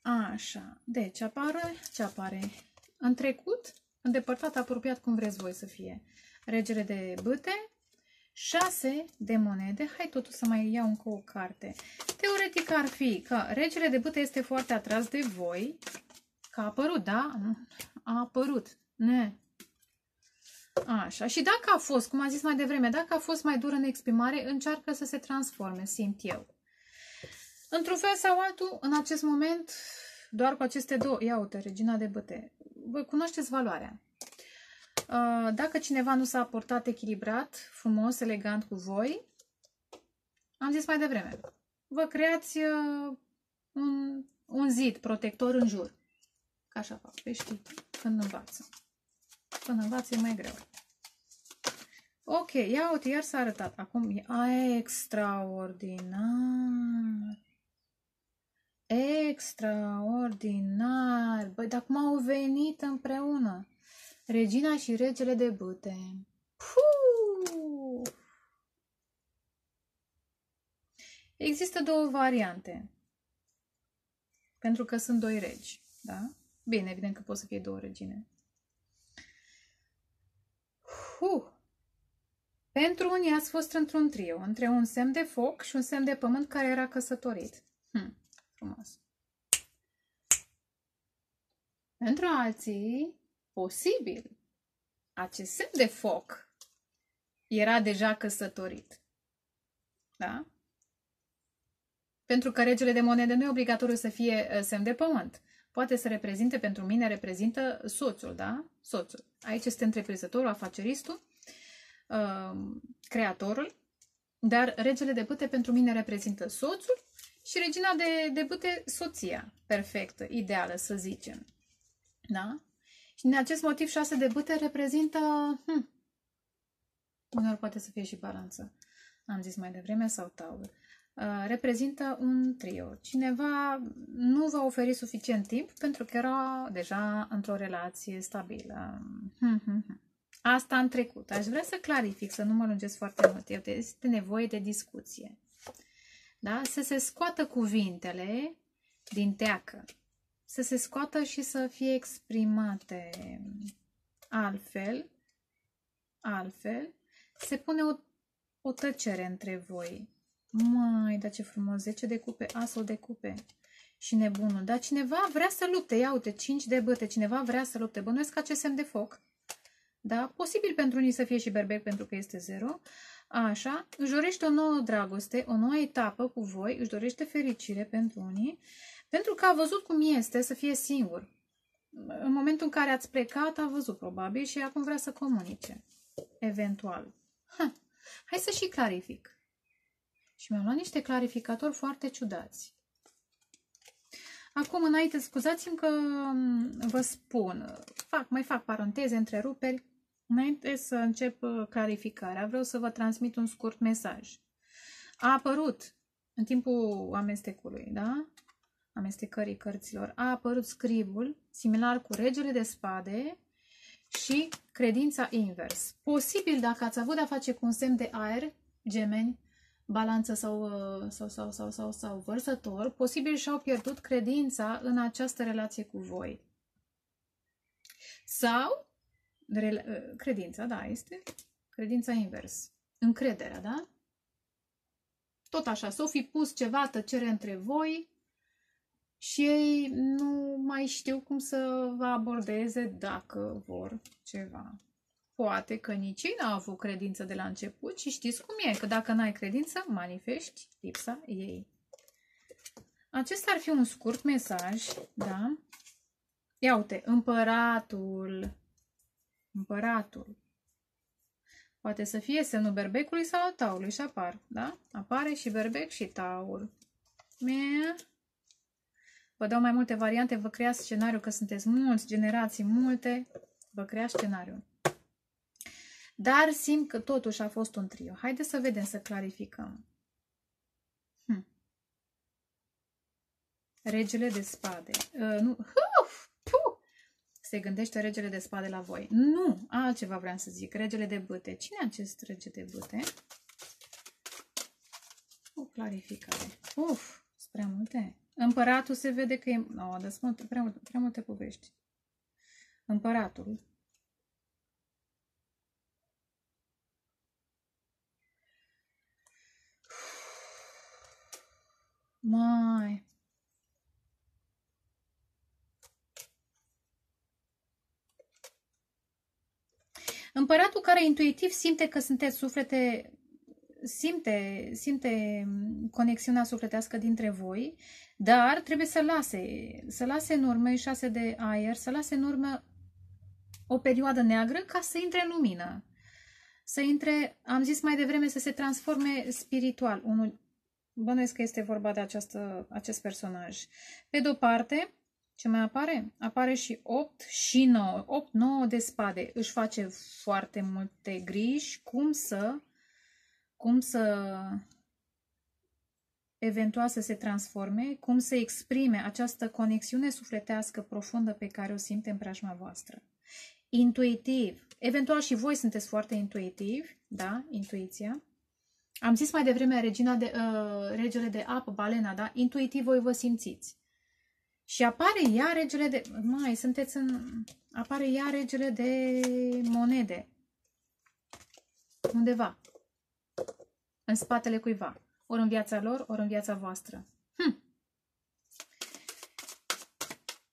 Așa, deci apare, ce apare? În trecut, îndepărtat, apropiat, cum vreți voi să fie. Regele de bâte, 6 de monede. Hai totuși să mai iau încă o carte. Teoretic ar fi că regele de bâte este foarte atras de voi. Că a apărut, da? A apărut. Ne. Așa. Și dacă a fost, cum am zis mai devreme, dacă a fost mai dur în exprimare, încearcă să se transforme, simt eu. Într-un fel sau altul, în acest moment, doar cu aceste două, ia uite, regina de băte, voi cunoașteți valoarea. Uh, dacă cineva nu s-a portat echilibrat, frumos, elegant cu voi, am zis mai devreme, vă creați uh, un, un zid protector în jur. Ca așa fac peștii când învață. Când învață e mai greu. Ok, ia uite, iar s-a arătat. Acum e extraordinar. Extraordinar. Băi, dar cum au venit împreună? Regina și regele de bute. Puh! Există două variante. Pentru că sunt doi regi, da? Bine, evident că pot să fie două regine. Huh. Pentru unii ați fost într-un trio, între un semn de foc și un semn de pământ care era căsătorit. Hm, frumos. Pentru alții, posibil, acest semn de foc era deja căsătorit. Da? Pentru că regele de monede nu e obligatoriu să fie uh, semn de pământ. Poate să reprezinte, pentru mine reprezintă soțul, da? Soțul. Aici este întreprinzătorul, afaceristul, uh, creatorul, dar regele de bâte pentru mine reprezintă soțul și regina de, de bâte soția, perfectă, ideală, să zicem. Da? Și din acest motiv, șase de bâte reprezintă... Hm, uneori poate să fie și balanță, am zis mai devreme, sau taur. Uh, reprezintă un trio. Cineva nu va oferi suficient timp pentru că era deja într-o relație stabilă. Hm, hm, hm. Asta în trecut. Aș vrea să clarific, să nu mă lungesc foarte mult. Este nevoie de discuție. Da? Să se scoată cuvintele din teacă să se scoată și să fie exprimate altfel, altfel, se pune o, o tăcere între voi. Mai, dar ce frumos, 10 de cupe, asul de cupe și nebunul. Dar cineva vrea să lupte, ia uite, 5 de băte, cineva vrea să lupte. Bănuiesc ce semn de foc. Da? Posibil pentru unii să fie și berbec pentru că este 0. Așa, își dorește o nouă dragoste, o nouă etapă cu voi, își dorește fericire pentru unii pentru că a văzut cum este să fie singur. În momentul în care ați plecat, a văzut probabil și acum vrea să comunice. Eventual. Ha, hai să și clarific. Și mi-am luat niște clarificatori foarte ciudați. Acum, înainte, scuzați-mi că mm, vă spun, fac, mai fac paranteze, întreruperi. Înainte să încep uh, clarificarea, vreau să vă transmit un scurt mesaj. A apărut în timpul amestecului, da? Amestecării cărților, a apărut scribul, similar cu regele de spade și credința invers. Posibil dacă ați avut de-a face cu un semn de aer, gemeni, balanță sau, uh, sau, sau, sau, sau, sau vărsător, posibil și-au pierdut credința în această relație cu voi. Sau, uh, credința, da, este Credința invers. Încrederea, da? Tot așa, s-o fi pus ceva tăcere între voi și ei nu mai știu cum să vă abordeze dacă vor ceva. Poate că nici ei n-au avut credință de la început și știți cum e, că dacă n-ai credință, manifesti lipsa ei. Acesta ar fi un scurt mesaj, da? Ia uite, împăratul, împăratul. Poate să fie semnul berbecului sau al taurului și apar, da? Apare și berbec și taur. Mea. Vă dau mai multe variante, vă creați scenariu, că sunteți mulți, generații multe, vă creați scenariu. Dar simt că totuși a fost un trio. Haideți să vedem, să clarificăm. Hm. Regele de spade. Uh, nu. Uf, puh! Se gândește regele de spade la voi. Nu, altceva vreau să zic. Regele de bâte. Cine e acest rege de bâte? O clarificare. Uf, spre multe. Împăratul se vede că e... No, dar sunt prea, multe, prea multe povești. Împăratul. Mai. Împăratul care intuitiv simte că sunteți suflete, simte, simte conexiunea sufletească dintre voi, dar trebuie să lase, să lase în urmă șase de aer, să lase în urmă o perioadă neagră ca să intre în lumină. Să intre, am zis mai devreme, să se transforme spiritual. Unul, bănuiesc că este vorba de această, acest personaj. Pe de-o parte, ce mai apare? Apare și 8 și 9. 8, 9 de spade. Își face foarte multe griji cum să, cum să eventual să se transforme, cum să exprime această conexiune sufletească profundă pe care o simte în preajma voastră. Intuitiv. Eventual și voi sunteți foarte intuitivi, da? Intuiția. Am zis mai devreme regina de, uh, regele de apă, balena, da? Intuitiv voi vă simțiți. Și apare ea regele de... Mai, sunteți în... Apare ea regele de monede. Undeva. În spatele cuiva. Ori în viața lor, ori în viața voastră. Hm.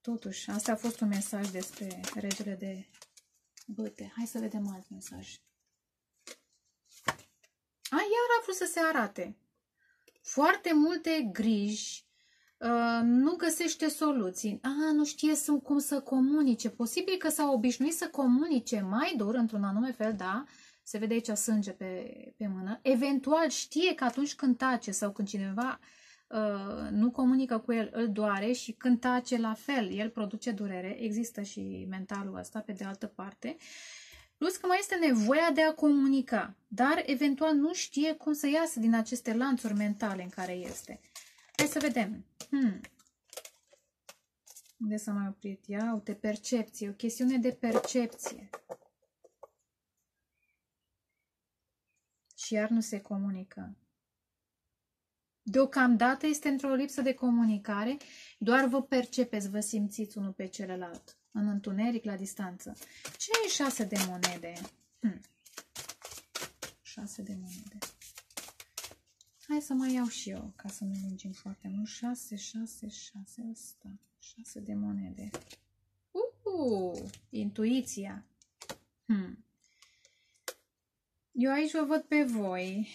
Totuși, asta a fost un mesaj despre regele de băte. Hai să vedem alt mesaj. A, iar a vrut să se arate. Foarte multe griji, uh, nu găsește soluții. A, nu știe cum să comunice. Posibil că s-a obișnuit să comunice mai dur, într-un anume fel, da, se vede aici sânge pe, pe mână. Eventual știe că atunci când tace sau când cineva uh, nu comunică cu el, îl doare și când tace la fel, el produce durere. Există și mentalul ăsta pe de altă parte. Plus că mai este nevoia de a comunica, dar eventual nu știe cum să iasă din aceste lanțuri mentale în care este. Hai să vedem. Hmm. Unde s-a mai oprit? Ia, uite, percepție. O chestiune de percepție. Și iar nu se comunică. Deocamdată este într-o lipsă de comunicare, doar vă percepeți, vă simțiți unul pe celălalt, în întuneric, la distanță. Ce e șase de monede? Hm. Șase de monede. Hai să mai iau și eu, ca să nu lungim foarte mult. Șase, șase, șase, ăsta. Șase de monede. Uh, intuiția. Hmm. Eu aici vă văd pe voi.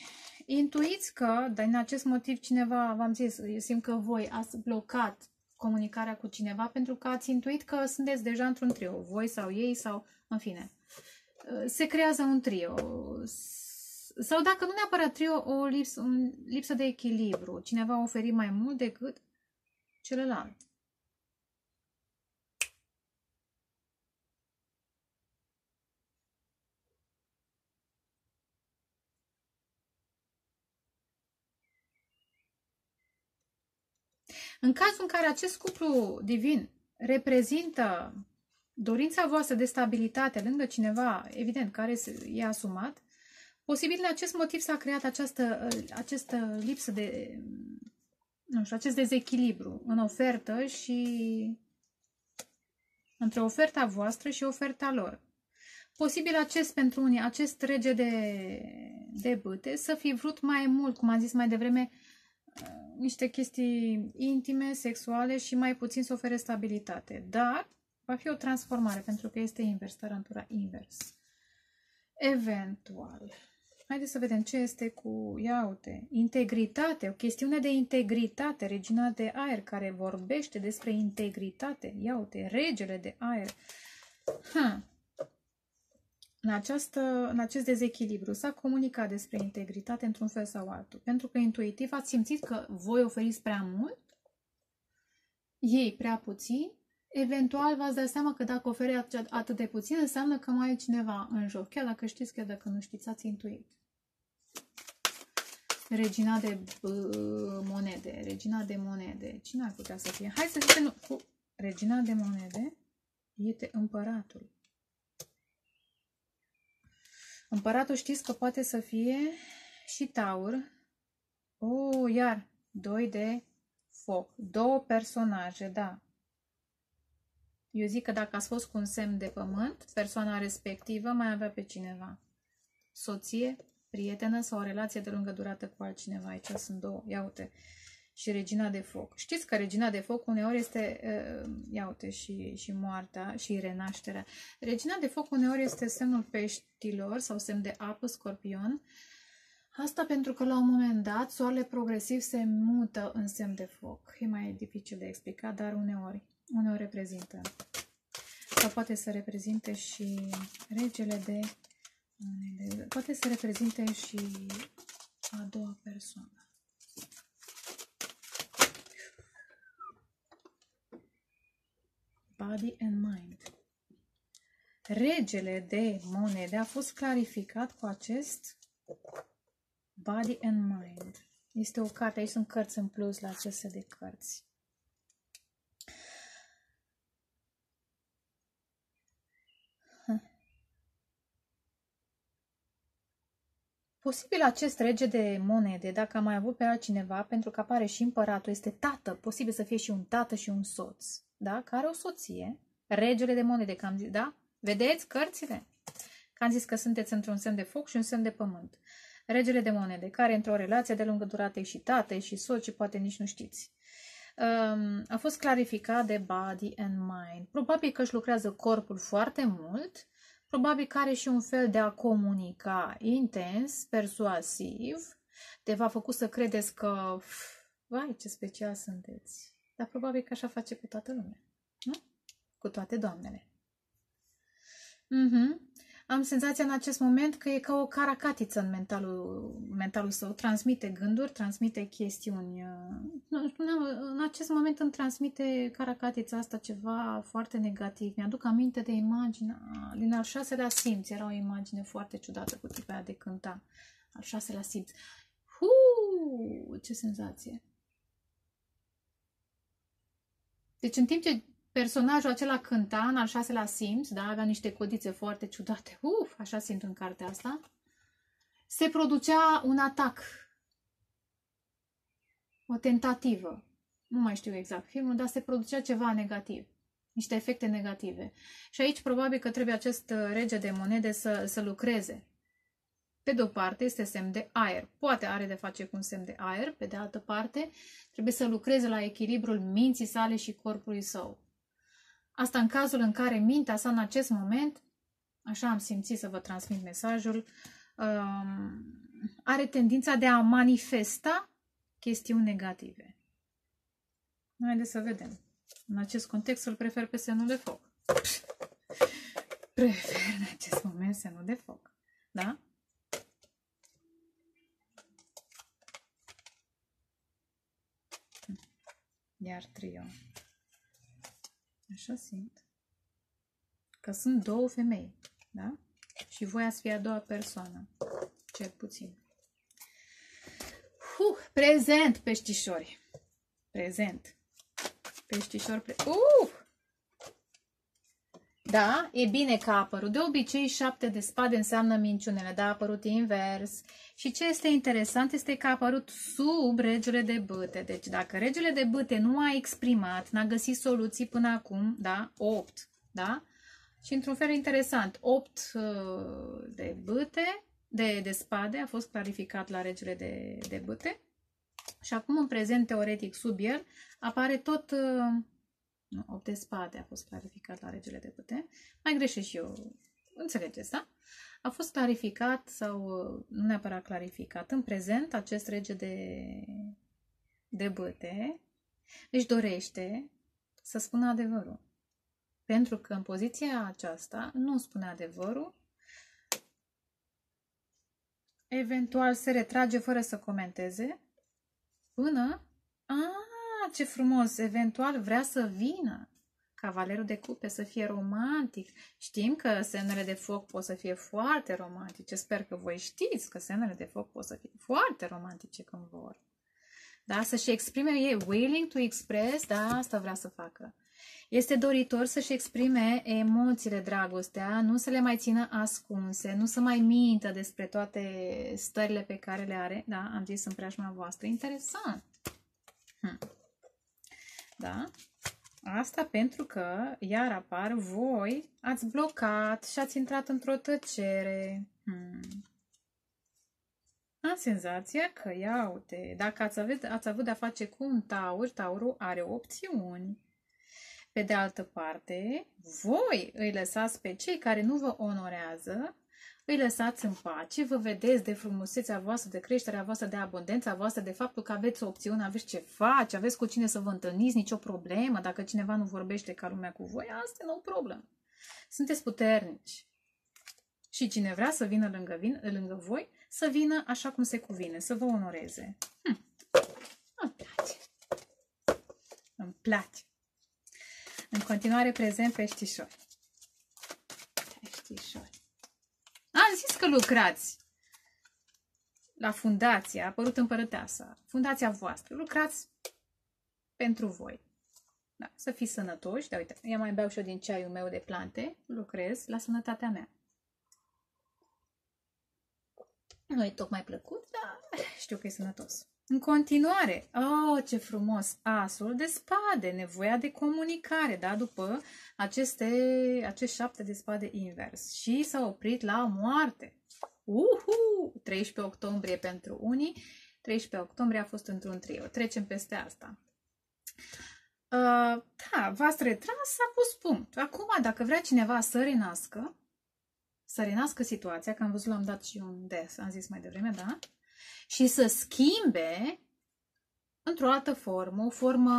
Intuiți că, din acest motiv, cineva, v-am zis, eu simt că voi ați blocat comunicarea cu cineva pentru că ați intuit că sunteți deja într-un trio, voi sau ei sau, în fine. Se creează un trio. Sau dacă nu neapărat trio, o lipsă, o lipsă de echilibru. Cineva a oferit mai mult decât celălalt. În cazul în care acest cuplu divin reprezintă dorința voastră de stabilitate lângă cineva, evident, care e asumat, posibil din acest motiv s-a creat această, această lipsă de, nu știu, acest dezechilibru în ofertă și între oferta voastră și oferta lor. Posibil acest pentru unii, acest rege de, de bâte să fi vrut mai mult, cum am zis mai devreme, uh, niște chestii intime, sexuale și mai puțin să ofere stabilitate. Dar va fi o transformare pentru că este invers, tarantura invers. Eventual. Haideți să vedem ce este cu, ia uite, integritate, o chestiune de integritate, regina de aer care vorbește despre integritate, ia uite, regele de aer. Ha. În, această, în acest dezechilibru s-a comunicat despre integritate într-un fel sau altul, pentru că intuitiv ați simțit că voi oferiți prea mult, ei prea puțin, eventual v-ați dat seama că dacă oferi atât de puțin, înseamnă că mai e cineva în joc, chiar dacă știți, chiar dacă nu știți, ați intuit. Regina de uh, monede, regina de monede. Cine ar putea să fie? Hai să zicem cu regina de monede. Este împăratul. Împăratul știți că poate să fie și taur. O, oh, iar, doi de foc. Două personaje, da. Eu zic că dacă ați fost cu un semn de pământ, persoana respectivă mai avea pe cineva. Soție, prietenă sau o relație de lungă durată cu altcineva. Aici sunt două. Ia uite. Și regina de foc. Știți că regina de foc uneori este, uh, ia uite, și, și moartea și renașterea. Regina de foc uneori este semnul peștilor sau semn de apă, scorpion. Asta pentru că la un moment dat soarele progresiv se mută în semn de foc. E mai dificil de explicat, dar uneori, uneori reprezintă. Sau poate să reprezinte și regele de Poate să reprezinte și a doua persoană. Body and mind. Regele de monede a fost clarificat cu acest body and mind. Este o carte, aici sunt cărți în plus la aceste de cărți. Posibil acest rege de monede, dacă a mai avut pe altcineva, pentru că apare și împăratul, este tată, posibil să fie și un tată și un soț, da? Care o soție, regele de monede, cam zis, da? Vedeți cărțile? Că am zis că sunteți într-un semn de foc și un semn de pământ. Regele de monede, care într-o relație de lungă durată și tată și soț și poate nici nu știți. Um, a fost clarificat de body and mind. Probabil că își lucrează corpul foarte mult, Probabil că are și un fel de a comunica intens, persuasiv, te va făcut să credeți că, vai, ce special sunteți. Dar probabil că așa face cu toată lumea, nu? Cu toate doamnele. Mhm. Am senzația în acest moment că e ca o caracatiță în mentalul, mentalul său. Transmite gânduri, transmite chestiuni. Uh, în acest moment îmi transmite caracatița asta ceva foarte negativ. Mi-aduc aminte de imaginea din al șaselea simț. Era o imagine foarte ciudată cu tipea de cânta. Al șaselea simț. Huu, ce senzație! Deci în timp ce personajul acela cânta în al șaselea simț, da, avea niște codițe foarte ciudate, uf, așa simt în cartea asta, se producea un atac, o tentativă, nu mai știu exact filmul, dar se producea ceva negativ, niște efecte negative. Și aici probabil că trebuie acest uh, rege de monede să, să lucreze. Pe de o parte este semn de aer, poate are de face cu un semn de aer, pe de altă parte trebuie să lucreze la echilibrul minții sale și corpului său. Asta în cazul în care mintea sa în acest moment, așa am simțit să vă transmit mesajul, um, are tendința de a manifesta chestiuni negative. Haideți să vedem. În acest context îl prefer pe semnul de foc. Prefer în acest moment semnul de foc. Da? Iar trio. Așa simt. Că sunt două femei, da? Și voi ați fi a doua persoană, cel puțin. Uh, prezent, peștișori. Prezent. Peștișor, pre... Uh! Da, e bine că a apărut. De obicei, șapte de spade înseamnă minciunele, dar a apărut invers. Și ce este interesant este că a apărut sub regele de bâte. Deci dacă regele de bâte nu a exprimat, n-a găsit soluții până acum, da, 8, da? Și într-un fel interesant, 8 uh, de bâte, de, de spade, a fost clarificat la regele de, de bâte. Și acum, în prezent, teoretic, sub el, apare tot... Uh, nu, 8 de spade a fost clarificat la regele de bâte. Mai greșesc și eu. Înțelegeți, da? A fost clarificat sau uh, nu neapărat clarificat. În prezent, acest rege de, de bâte își dorește să spună adevărul. Pentru că în poziția aceasta nu spune adevărul, eventual se retrage fără să comenteze, până, a, ce frumos, eventual vrea să vină. Cavalerul de cupe să fie romantic. Știm că semnele de foc pot să fie foarte romantice. Sper că voi știți că semnele de foc pot să fie foarte romantice când vor. Da? Să-și exprime, e willing to express, da, asta vrea să facă. Este doritor să-și exprime emoțiile, dragostea, nu să le mai țină ascunse, nu să mai mintă despre toate stările pe care le are. Da, am zis în preajma voastră. Interesant. Hm. Da? Asta pentru că, iar apar, voi ați blocat și ați intrat într-o tăcere. Hmm. Am senzația că, ia uite, dacă ați avut, ați avut de-a face cu un taur, taurul are opțiuni. Pe de altă parte, voi îi lăsați pe cei care nu vă onorează, îi lăsați în pace, vă vedeți de frumusețea voastră, de creșterea voastră, de abundența voastră, de faptul că aveți o opțiune, aveți ce face, aveți cu cine să vă întâlniți, nicio problemă. Dacă cineva nu vorbește ca lumea cu voi, asta e o problemă. Sunteți puternici. Și cine vrea să vină lângă, vin, lângă voi, să vină așa cum se cuvine, să vă onoreze. Hm. Îmi place. Îmi place. În continuare prezent peștișori. Peștișori. Am zis că lucrați la fundația, a apărut împărăteasa, fundația voastră. Lucrați pentru voi. Da, să fiți sănătoși. Da, uite, eu mai beau și eu din ceaiul meu de plante. Lucrez la sănătatea mea. Nu e tocmai plăcut, dar știu că e sănătos. În continuare, oh, ce frumos, asul de spade, nevoia de comunicare, da, după aceste, acești șapte de spade invers. Și s-a oprit la moarte. Uhu! 13 octombrie pentru unii, 13 octombrie a fost într-un trio. Trecem peste asta. Uh, da, v-ați retras, s-a pus punct. Acum, dacă vrea cineva să renască, să renască situația, că am văzut, l-am dat și un des, am zis mai devreme, da? Și să schimbe într-o altă formă, o formă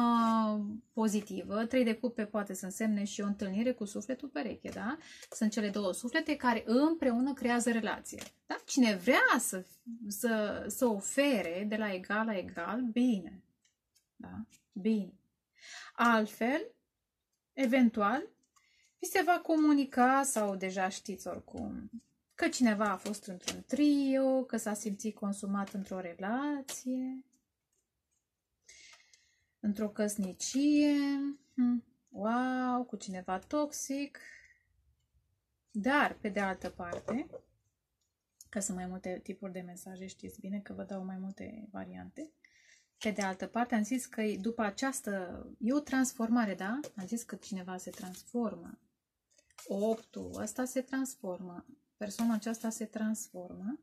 pozitivă. Trei de cupe poate să însemne și o întâlnire cu sufletul pereche, da? Sunt cele două suflete care împreună creează relație. Da? Cine vrea să, să, să ofere de la egal la egal, bine. Da? Bine. Altfel, eventual, vi se va comunica sau deja știți oricum că cineva a fost într-un trio, că s-a simțit consumat într-o relație, într-o căsnicie, hm, wow, cu cineva toxic. Dar, pe de altă parte, că sunt mai multe tipuri de mesaje, știți bine că vă dau mai multe variante. Pe de altă parte, am zis că după această, e o transformare, da? Am zis că cineva se transformă. Optul ăsta se transformă persoana aceasta se transformă.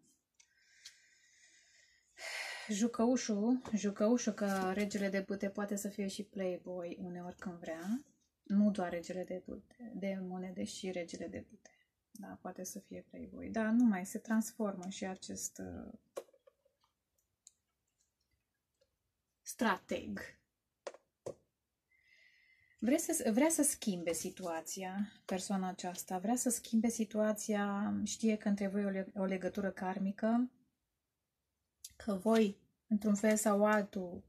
Jucăușul, jucăușul că regele de bute poate să fie și playboy uneori când vrea. Nu doar regele de, bute, de monede și regele de bute. Da, poate să fie playboy. Da, nu mai se transformă și acest uh, strateg Vrea să, vrea să schimbe situația, persoana aceasta, vrea să schimbe situația, știe că între voi o, o legătură karmică, că voi, într-un fel sau altul,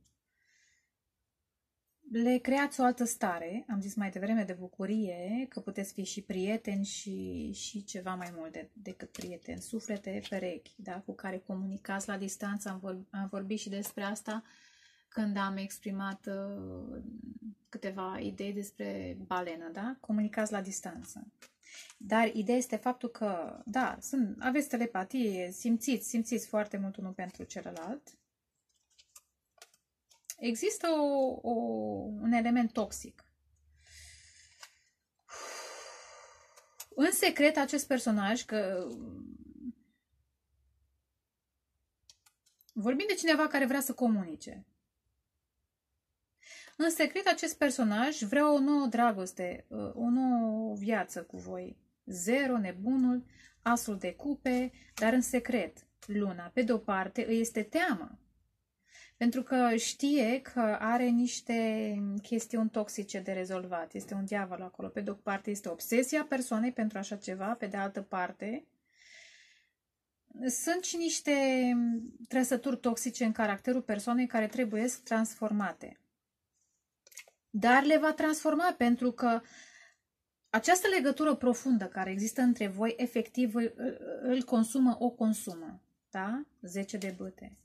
le creați o altă stare, am zis mai devreme, de bucurie, că puteți fi și prieteni și, și ceva mai mult de, decât prieteni, suflete perechi, da? cu care comunicați la distanță, am, vor, am vorbit și despre asta, când am exprimat uh, câteva idei despre balenă, da? Comunicați la distanță. Dar ideea este faptul că, da, sunt, aveți telepatie, simțiți, simțiți foarte mult unul pentru celălalt. Există o, o, un element toxic. În secret, acest personaj, că vorbim de cineva care vrea să comunice. În secret, acest personaj vrea o nouă dragoste, uh, o nouă viață cu voi. Zero, nebunul, asul de cupe, dar în secret. Luna, pe de-o parte, îi este teamă. Pentru că știe că are niște chestiuni toxice de rezolvat. Este un diavol acolo. Pe de-o parte este obsesia persoanei pentru așa ceva, pe de altă parte sunt și niște trăsături toxice în caracterul persoanei care trebuie transformate. Dar le va transforma pentru că această legătură profundă care există între voi, efectiv, îl consumă, o consumă. Da? 10 de băte.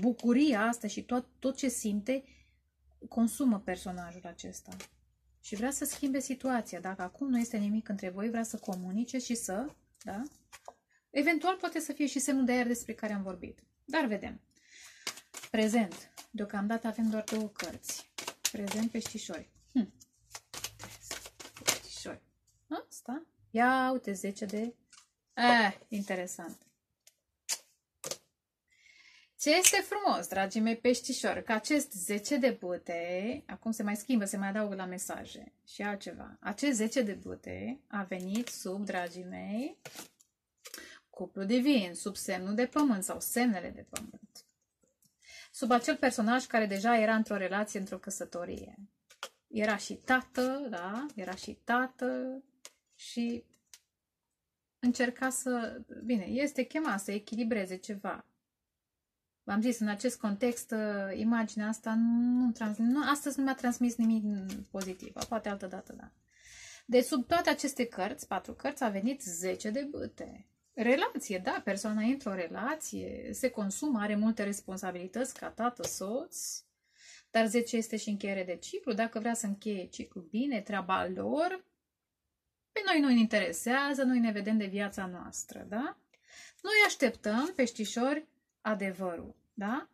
Bucuria asta și tot, tot ce simte consumă personajul acesta. Și vrea să schimbe situația. Dacă acum nu este nimic între voi, vrea să comunice și să, da? Eventual poate să fie și semnul de aer despre care am vorbit. Dar vedem. Prezent. Deocamdată avem doar două cărți. Prezent peștișori. Hm. Peștișori. Asta? Ia uite, 10 de... Eh, interesant. Ce este frumos, dragii mei peștișori, că acest 10 de bute, acum se mai schimbă, se mai adaugă la mesaje și altceva. Acest 10 de bute a venit sub, dragii mei, cuplu divin, sub semnul de pământ sau semnele de pământ. Sub acel personaj care deja era într-o relație, într-o căsătorie. Era și tată, da? Era și tată și încerca să... Bine, este chemat să echilibreze ceva V-am zis, în acest context, uh, imaginea asta nu, trans, nu astăzi nu mi-a transmis nimic pozitiv, poate altă dată, da. Deci sub toate aceste cărți, patru cărți, a venit 10 de bâte. Relație, da, persoana intră o relație, se consumă, are multe responsabilități ca tată, soț, dar 10 este și încheiere de ciclu. Dacă vrea să încheie ciclu bine, treaba lor, pe noi nu ne interesează, noi ne vedem de viața noastră, da? Noi așteptăm, peștișori, adevărul, da?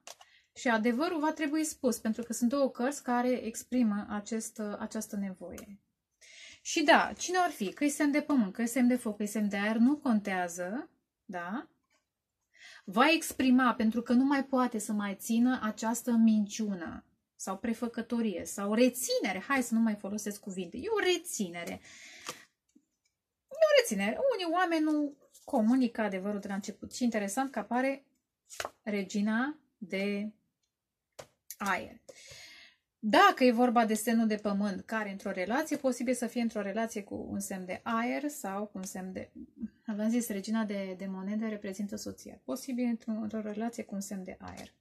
Și adevărul va trebui spus, pentru că sunt două cărți care exprimă acest, această nevoie. Și da, cine ar fi? Că semn de pământ, că semn de foc, că semn de aer, nu contează, da? Va exprima, pentru că nu mai poate să mai țină această minciună sau prefăcătorie sau reținere. Hai să nu mai folosesc cuvinte. E o reținere. E o reținere. Unii oameni nu comunică adevărul de la început. Și interesant că apare regina de aer. Dacă e vorba de semnul de pământ care într-o relație, posibil să fie într-o relație cu un semn de aer sau cu un semn de... Am zis, regina de, de monede reprezintă soția. Posibil într-o, într relație cu un semn de aer.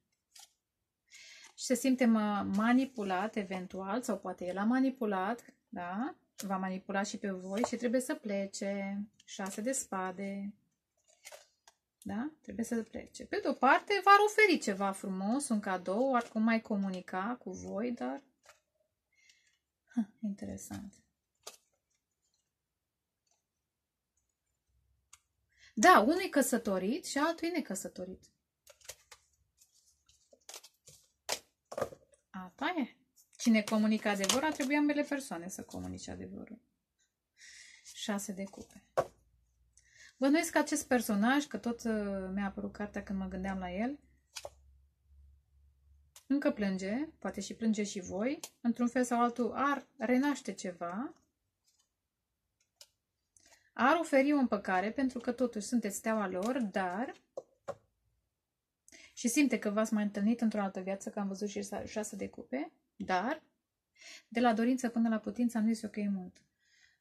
Și se simte manipulat eventual, sau poate el a manipulat, da? Va manipula și pe voi și trebuie să plece. Șase de spade. Da? Trebuie să plece. Pe de-o parte, v-ar oferi ceva frumos, un cadou, ar cum mai comunica cu voi, dar... Ha, interesant. Da, unul e căsătorit și altul e necăsătorit. Asta e. Cine comunică adevărul, ar trebui ambele persoane să comunice adevărul. Șase de cupe. Bănuiesc că acest personaj, că tot uh, mi-a apărut cartea când mă gândeam la el, încă plânge, poate și plânge și voi, într-un fel sau altul ar renaște ceva, ar oferi o împăcare pentru că totuși sunteți steaua lor, dar și simte că v-ați mai întâlnit într-o altă viață, că am văzut și șase de cupe, dar de la dorință până la putință am zis ok mult.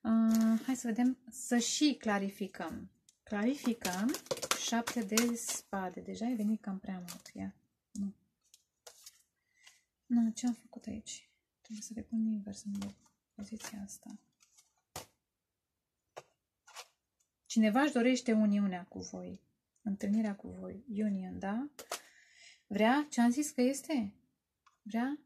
Uh, hai să vedem, să și clarificăm. Clarificăm. Șapte de spade. Deja ai venit cam prea mult. Ia. Nu. Nu, ce am făcut aici? Trebuie să repun invers în poziția asta. Cineva își dorește uniunea cu voi. Întâlnirea cu voi. Union, da? Vrea? Ce am zis că este? Vrea?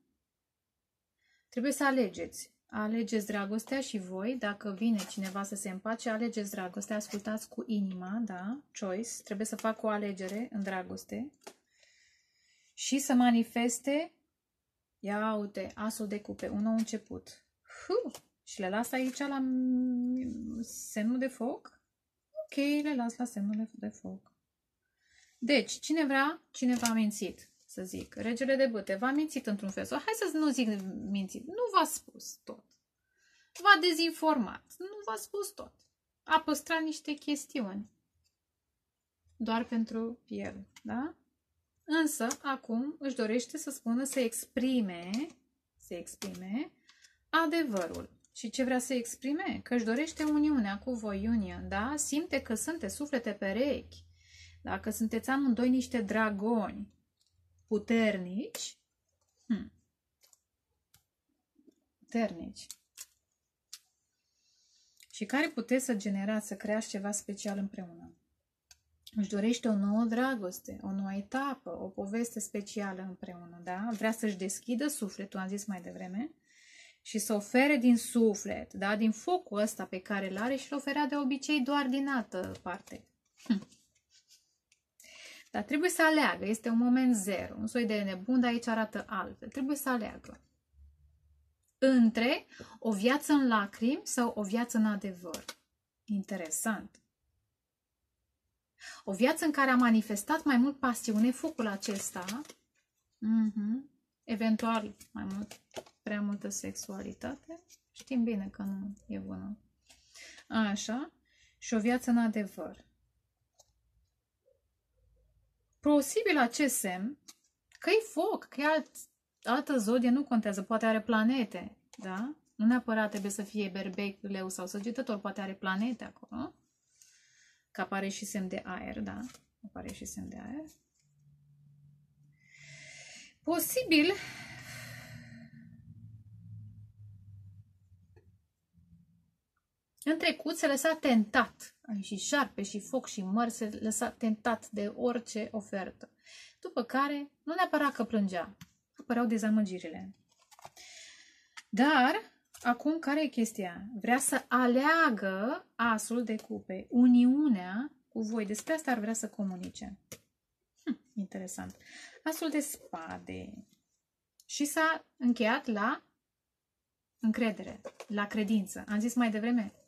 Trebuie să alegeți. Alegeți dragostea și voi, dacă vine cineva să se împace, alegeți dragostea, ascultați cu inima, da? Choice. Trebuie să fac o alegere în dragoste. Și să manifeste, ia uite, asul de cupe, un nou început. Huh, Și le las aici la semnul de foc? Ok, le las la semnul de foc. Deci, cine vrea, cine v-a mințit, să zic. Regele de băte v-a mințit într-un fel. Sau, hai să nu zic mințit. Nu v-a spus tot. V-a dezinformat. Nu v-a spus tot. A păstrat niște chestiuni. Doar pentru el. Da? Însă, acum își dorește să spună, să exprime, să exprime adevărul. Și ce vrea să exprime? Că își dorește uniunea cu voi, union, da? Simte că sunteți suflete perechi. Dacă sunteți amândoi niște dragoni puternici, hmm, puternici, și care puteți să generați, să creați ceva special împreună. Își dorește o nouă dragoste, o nouă etapă, o poveste specială împreună, da? Vrea să-și deschidă sufletul, am zis mai devreme, și să ofere din suflet, da? Din focul ăsta pe care îl are și îl oferea de obicei doar din altă parte. Hm. Dar trebuie să aleagă, este un moment zero, un soi de nebun, dar aici arată altfel. Trebuie să aleagă între o viață în lacrimi sau o viață în adevăr. Interesant. O viață în care a manifestat mai mult pasiune, focul acesta, mm-hmm, eventual mai mult, prea multă sexualitate, știm bine că nu e bună. Așa, și o viață în adevăr. Posibil acest semn că e foc, că e alt, altă zodie, nu contează, poate are planete, da? Nu neapărat trebuie să fie berbec, leu sau săgetător, poate are planete acolo. Că apare și semn de aer, da? Apare și semn de aer. Posibil În trecut se lăsa tentat, ai și șarpe, și foc, și măr, se lăsa tentat de orice ofertă. După care, nu neapărat că plângea, apăreau dezamăgirile. Dar, acum, care e chestia? Vrea să aleagă asul de cupe, uniunea cu voi. Despre asta ar vrea să comunice. Hm, interesant. Asul de spade. Și s-a încheiat la încredere, la credință. Am zis mai devreme.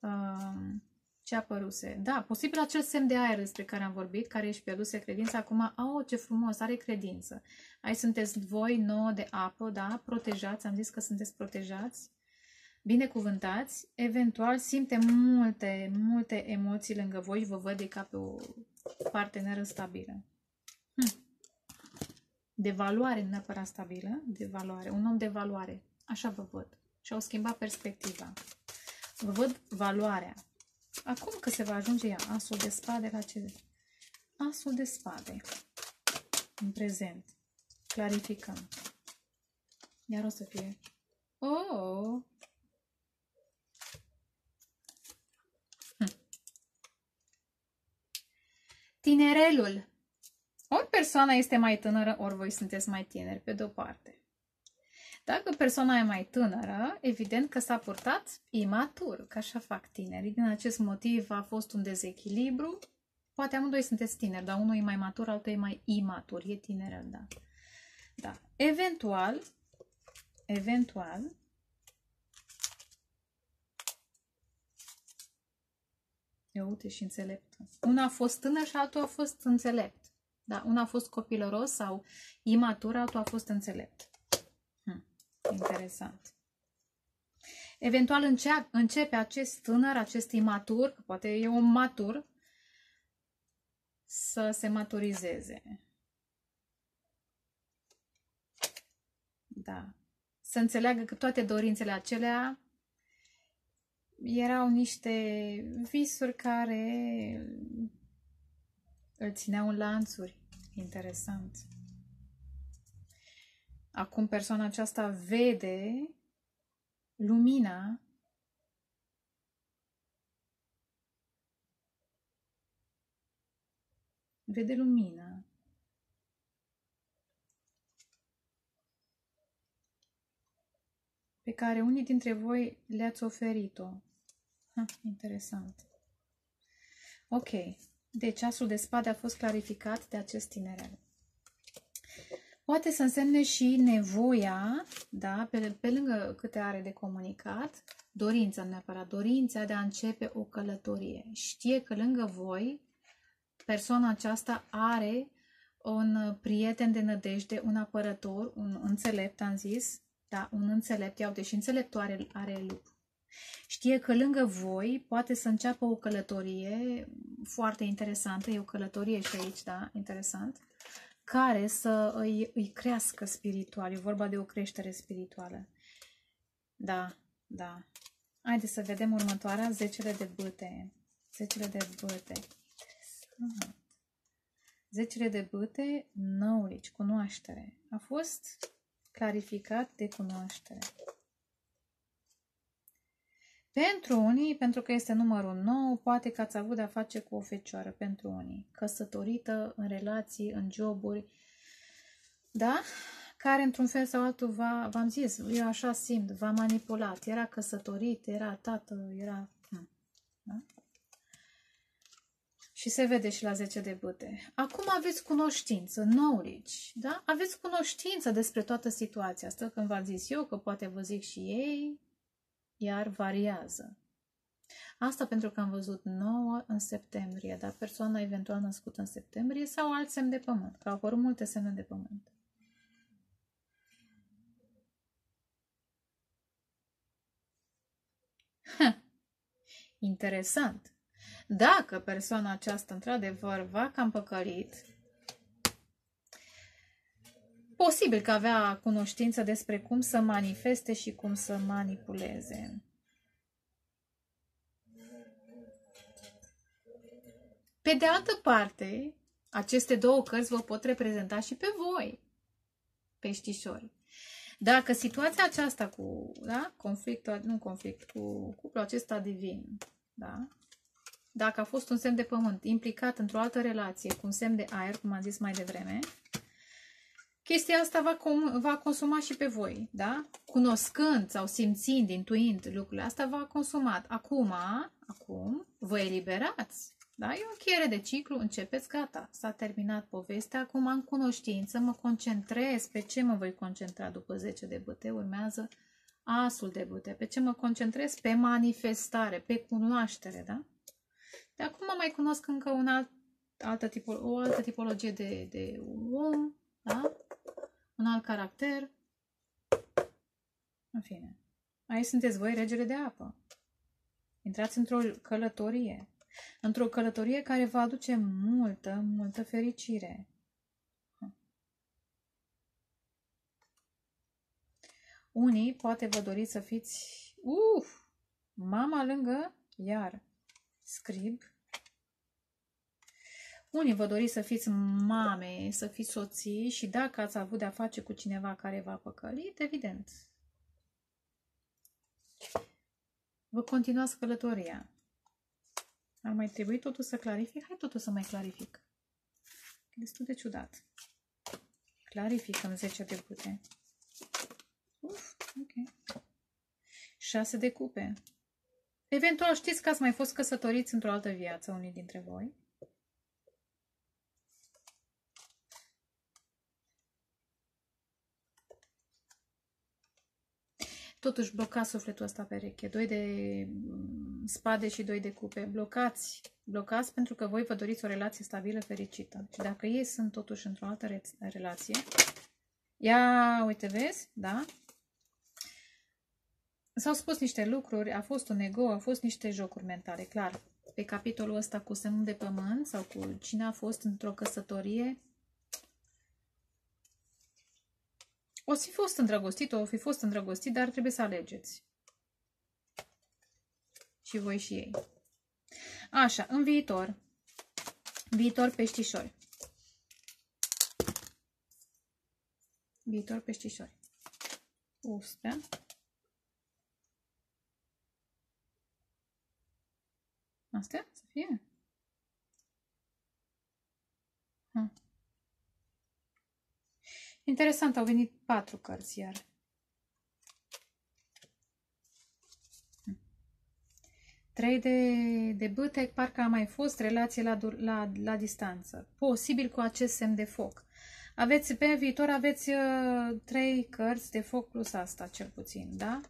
Um, ce apăruse. Da, posibil acel semn de aer despre care am vorbit, care își pierduse credința, acum, oh, ce frumos, are credință. Aici sunteți voi, nouă de apă, da, protejați, am zis că sunteți protejați, binecuvântați, eventual simte multe, multe emoții lângă voi, vă văd de ca pe o parteneră stabilă. Hm. De valoare, nu neapărat stabilă, de valoare, un om de valoare, așa vă văd. Și au schimbat perspectiva. Vă văd valoarea, Acum că se va ajunge ea, asul de spade la ce? Asul de spade. În prezent. Clarificăm. Iar o să fie... Oh! Hm. Tinerelul. Ori persoana este mai tânără, ori voi sunteți mai tineri, pe de-o parte. Dacă persoana e mai tânără, evident că s-a purtat imatur, că așa fac tinerii. Din acest motiv a fost un dezechilibru. Poate amândoi sunteți tineri, dar unul e mai matur, altul e mai imatur. E tinerel, da. Da. Eventual, eventual, Eu uite și înțelept. Una a fost tânăr și altul a fost înțelept. Da, una a fost copilăros sau imatur, altul a fost înțelept. Interesant. Eventual începe, începe acest tânăr, acest imatur, poate e un matur, să se maturizeze. Da. Să înțeleagă că toate dorințele acelea erau niște visuri care îl țineau în lanțuri. Interesant. Acum persoana aceasta vede lumina vede lumina. pe care unii dintre voi le-ați oferit-o. Interesant. Ok. Deci asul de spade a fost clarificat de acest tinerel. Poate să însemne și nevoia, da, pe, pe lângă câte are de comunicat, dorința neapărat, dorința de a începe o călătorie. Știe că lângă voi persoana aceasta are un prieten de nădejde, un apărător, un înțelept, am zis, da, un înțelept, iau, și înțeleptoare are lup. Știe că lângă voi poate să înceapă o călătorie foarte interesantă, e o călătorie și aici, da, interesant, care să îi, îi crească spiritual, e vorba de o creștere spirituală. Da, da. Haideți să vedem următoarea, zecele de bâte. Zecele de bâte. Interesant. Zecele de bâte, knowledge, cunoaștere. A fost clarificat de cunoaștere. Pentru unii, pentru că este numărul 9, poate că ați avut de-a face cu o fecioară pentru unii, căsătorită, în relații, în joburi, da? Care, într-un fel sau altul, va, v-am zis, eu așa simt, v-a manipulat, era căsătorit, era tată, era... Hm, da? Și se vede și la 10 de bâte. Acum aveți cunoștință, knowledge, da? Aveți cunoștință despre toată situația asta, când v-am zis eu, că poate vă zic și ei, iar variază. Asta pentru că am văzut 9 în septembrie, dar persoana eventual născută în septembrie sau alt semn de pământ, că au apărut multe semne de pământ. Ha, interesant. Dacă persoana aceasta într-adevăr va cam păcălit, posibil că avea cunoștință despre cum să manifeste și cum să manipuleze. Pe de altă parte, aceste două cărți vă pot reprezenta și pe voi, peștișori. Dacă situația aceasta cu da, conflictul, nu conflict, cu cuplul acesta divin, da, dacă a fost un semn de pământ implicat într-o altă relație cu un semn de aer, cum am zis mai devreme, chestia asta va, com- va consuma și pe voi, da? Cunoscând sau simțind, intuind lucrurile astea, va consumat. Acum, acum, vă eliberați. Da? E o încheiere de ciclu, începeți, gata, s-a terminat povestea, acum am cunoștință, mă concentrez, pe ce mă voi concentra după 10 de băte, urmează asul de băte, pe ce mă concentrez? Pe manifestare, pe cunoaștere, da? De acum mai cunosc încă un alt, altă tipo, o altă tipologie de, de om, da? un alt caracter. În fine. Aici sunteți voi, regele de apă. Intrați într-o călătorie. Într-o călătorie care va aduce multă, multă fericire. Unii poate vă doriți să fiți, uf, mama lângă, iar, scrib. Unii vă doriți să fiți mame, să fiți soții și dacă ați avut de-a face cu cineva care v-a păcălit, evident. Vă continuați călătoria. Ar mai trebui totul să clarific? Hai totul să mai clarific. E destul de ciudat. Clarificăm 10 de pute. Uf, ok. 6 de cupe. Eventual știți că ați mai fost căsătoriți într-o altă viață, unii dintre voi. Totuși blocați sufletul ăsta pereche. Doi de mm, spade și doi de cupe. Blocați. Blocați pentru că voi vă doriți o relație stabilă, fericită. Și dacă ei sunt totuși într-o altă re relație, ia, uite, vezi, da? S-au spus niște lucruri, a fost un ego, a fost niște jocuri mentale, clar. Pe capitolul ăsta cu semnul de pământ sau cu cine a fost într-o căsătorie, O să fi fost îndrăgostit, o fi fost îndrăgostit, dar trebuie să alegeți. Și voi și ei. Așa, în viitor. Viitor peștișori. Viitor peștișori. Ustea. Astea să fie? Hm. Interesant, au venit patru cărți iar. Trei de, de bâte, parcă a mai fost relație la, la, la distanță. Posibil cu acest semn de foc. Aveți, pe viitor aveți uh, trei cărți de foc plus asta, cel puțin, da?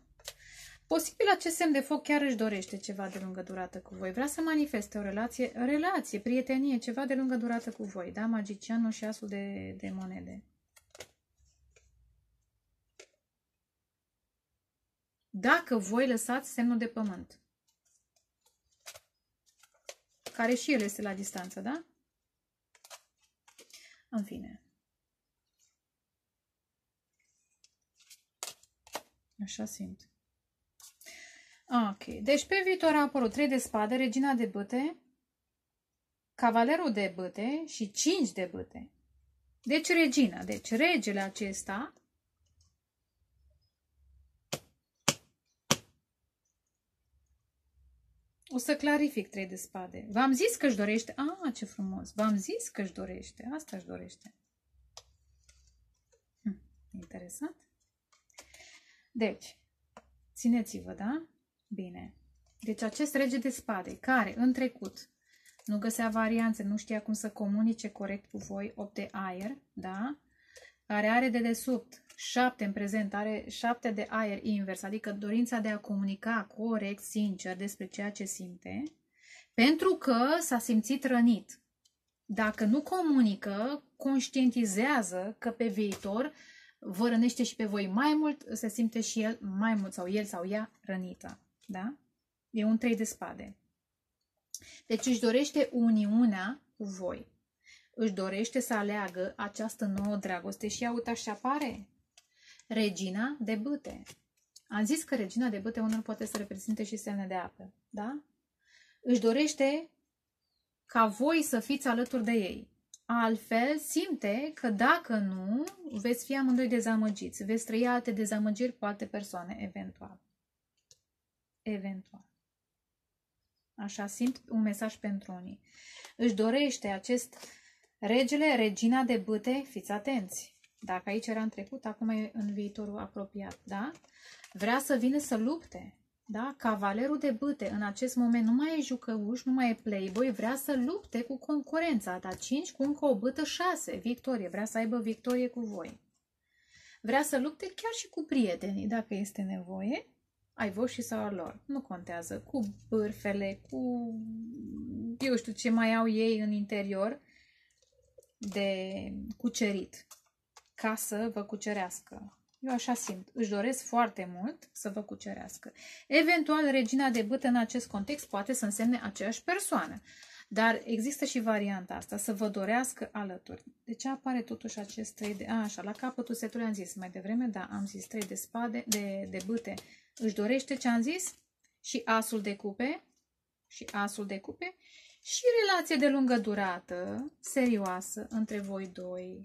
Posibil acest semn de foc chiar își dorește ceva de lungă durată cu voi. Vrea să manifeste o relație, relație, prietenie, ceva de lungă durată cu voi, da? Magicianul și asul de, de monede. Dacă voi lăsați semnul de pământ, care și el este la distanță, da? În fine. Așa simt. Ok. Deci pe viitor a apărut 3 de spade, regina de băte, cavalerul de băte și 5 de băte. Deci regina, deci regele acesta O să clarific 3 de spade. V-am zis că își dorește. Ah, ce frumos! V-am zis că își dorește. Asta își dorește. Hm, interesant. Deci, țineți-vă, da? Bine. Deci acest rege de spade, care în trecut nu găsea varianțe, nu știa cum să comunice corect cu voi, 8 de aer, da? Care are de desubt 7 în prezent, are 7 de aer invers, adică dorința de a comunica corect, sincer despre ceea ce simte, pentru că s-a simțit rănit. Dacă nu comunică, conștientizează că pe viitor vă rănește și pe voi mai mult, se simte și el mai mult sau el sau ea rănită. Da? E un trei de spade. Deci își dorește uniunea cu voi. Își dorește să aleagă această nouă dragoste și uite așa apare. Regina de bâte. Am zis că regina de bâte unul poate să reprezinte și semne de apă. Da? Își dorește ca voi să fiți alături de ei. Altfel, simte că dacă nu, veți fi amândoi dezamăgiți. Veți trăi alte dezamăgiri cu alte persoane, eventual. Eventual. Așa simt un mesaj pentru unii. Își dorește acest regele, regina de bâte, fiți atenți. Dacă aici era în trecut, acum e în viitorul apropiat, da? Vrea să vină să lupte, da? Cavalerul de bâte în acest moment nu mai e jucăuș, nu mai e playboy, vrea să lupte cu concurența, dar 5 cu încă o bâtă 6, victorie, vrea să aibă victorie cu voi. Vrea să lupte chiar și cu prietenii, dacă este nevoie, ai voștri sau al lor. Nu contează. Cu bârfele, cu eu știu ce mai au ei în interior de cucerit ca să vă cucerească. Eu așa simt. Își doresc foarte mult să vă cucerească. Eventual, regina de bâtă în acest context poate să însemne aceeași persoană. Dar există și varianta asta, să vă dorească alături. De ce apare totuși acest 3 de... A, așa, la capătul setului am zis mai devreme, da, am zis 3 de spade, de, de bâte. Își dorește ce am zis? Și asul de cupe, și asul de cupe, și relație de lungă durată, serioasă, între voi doi.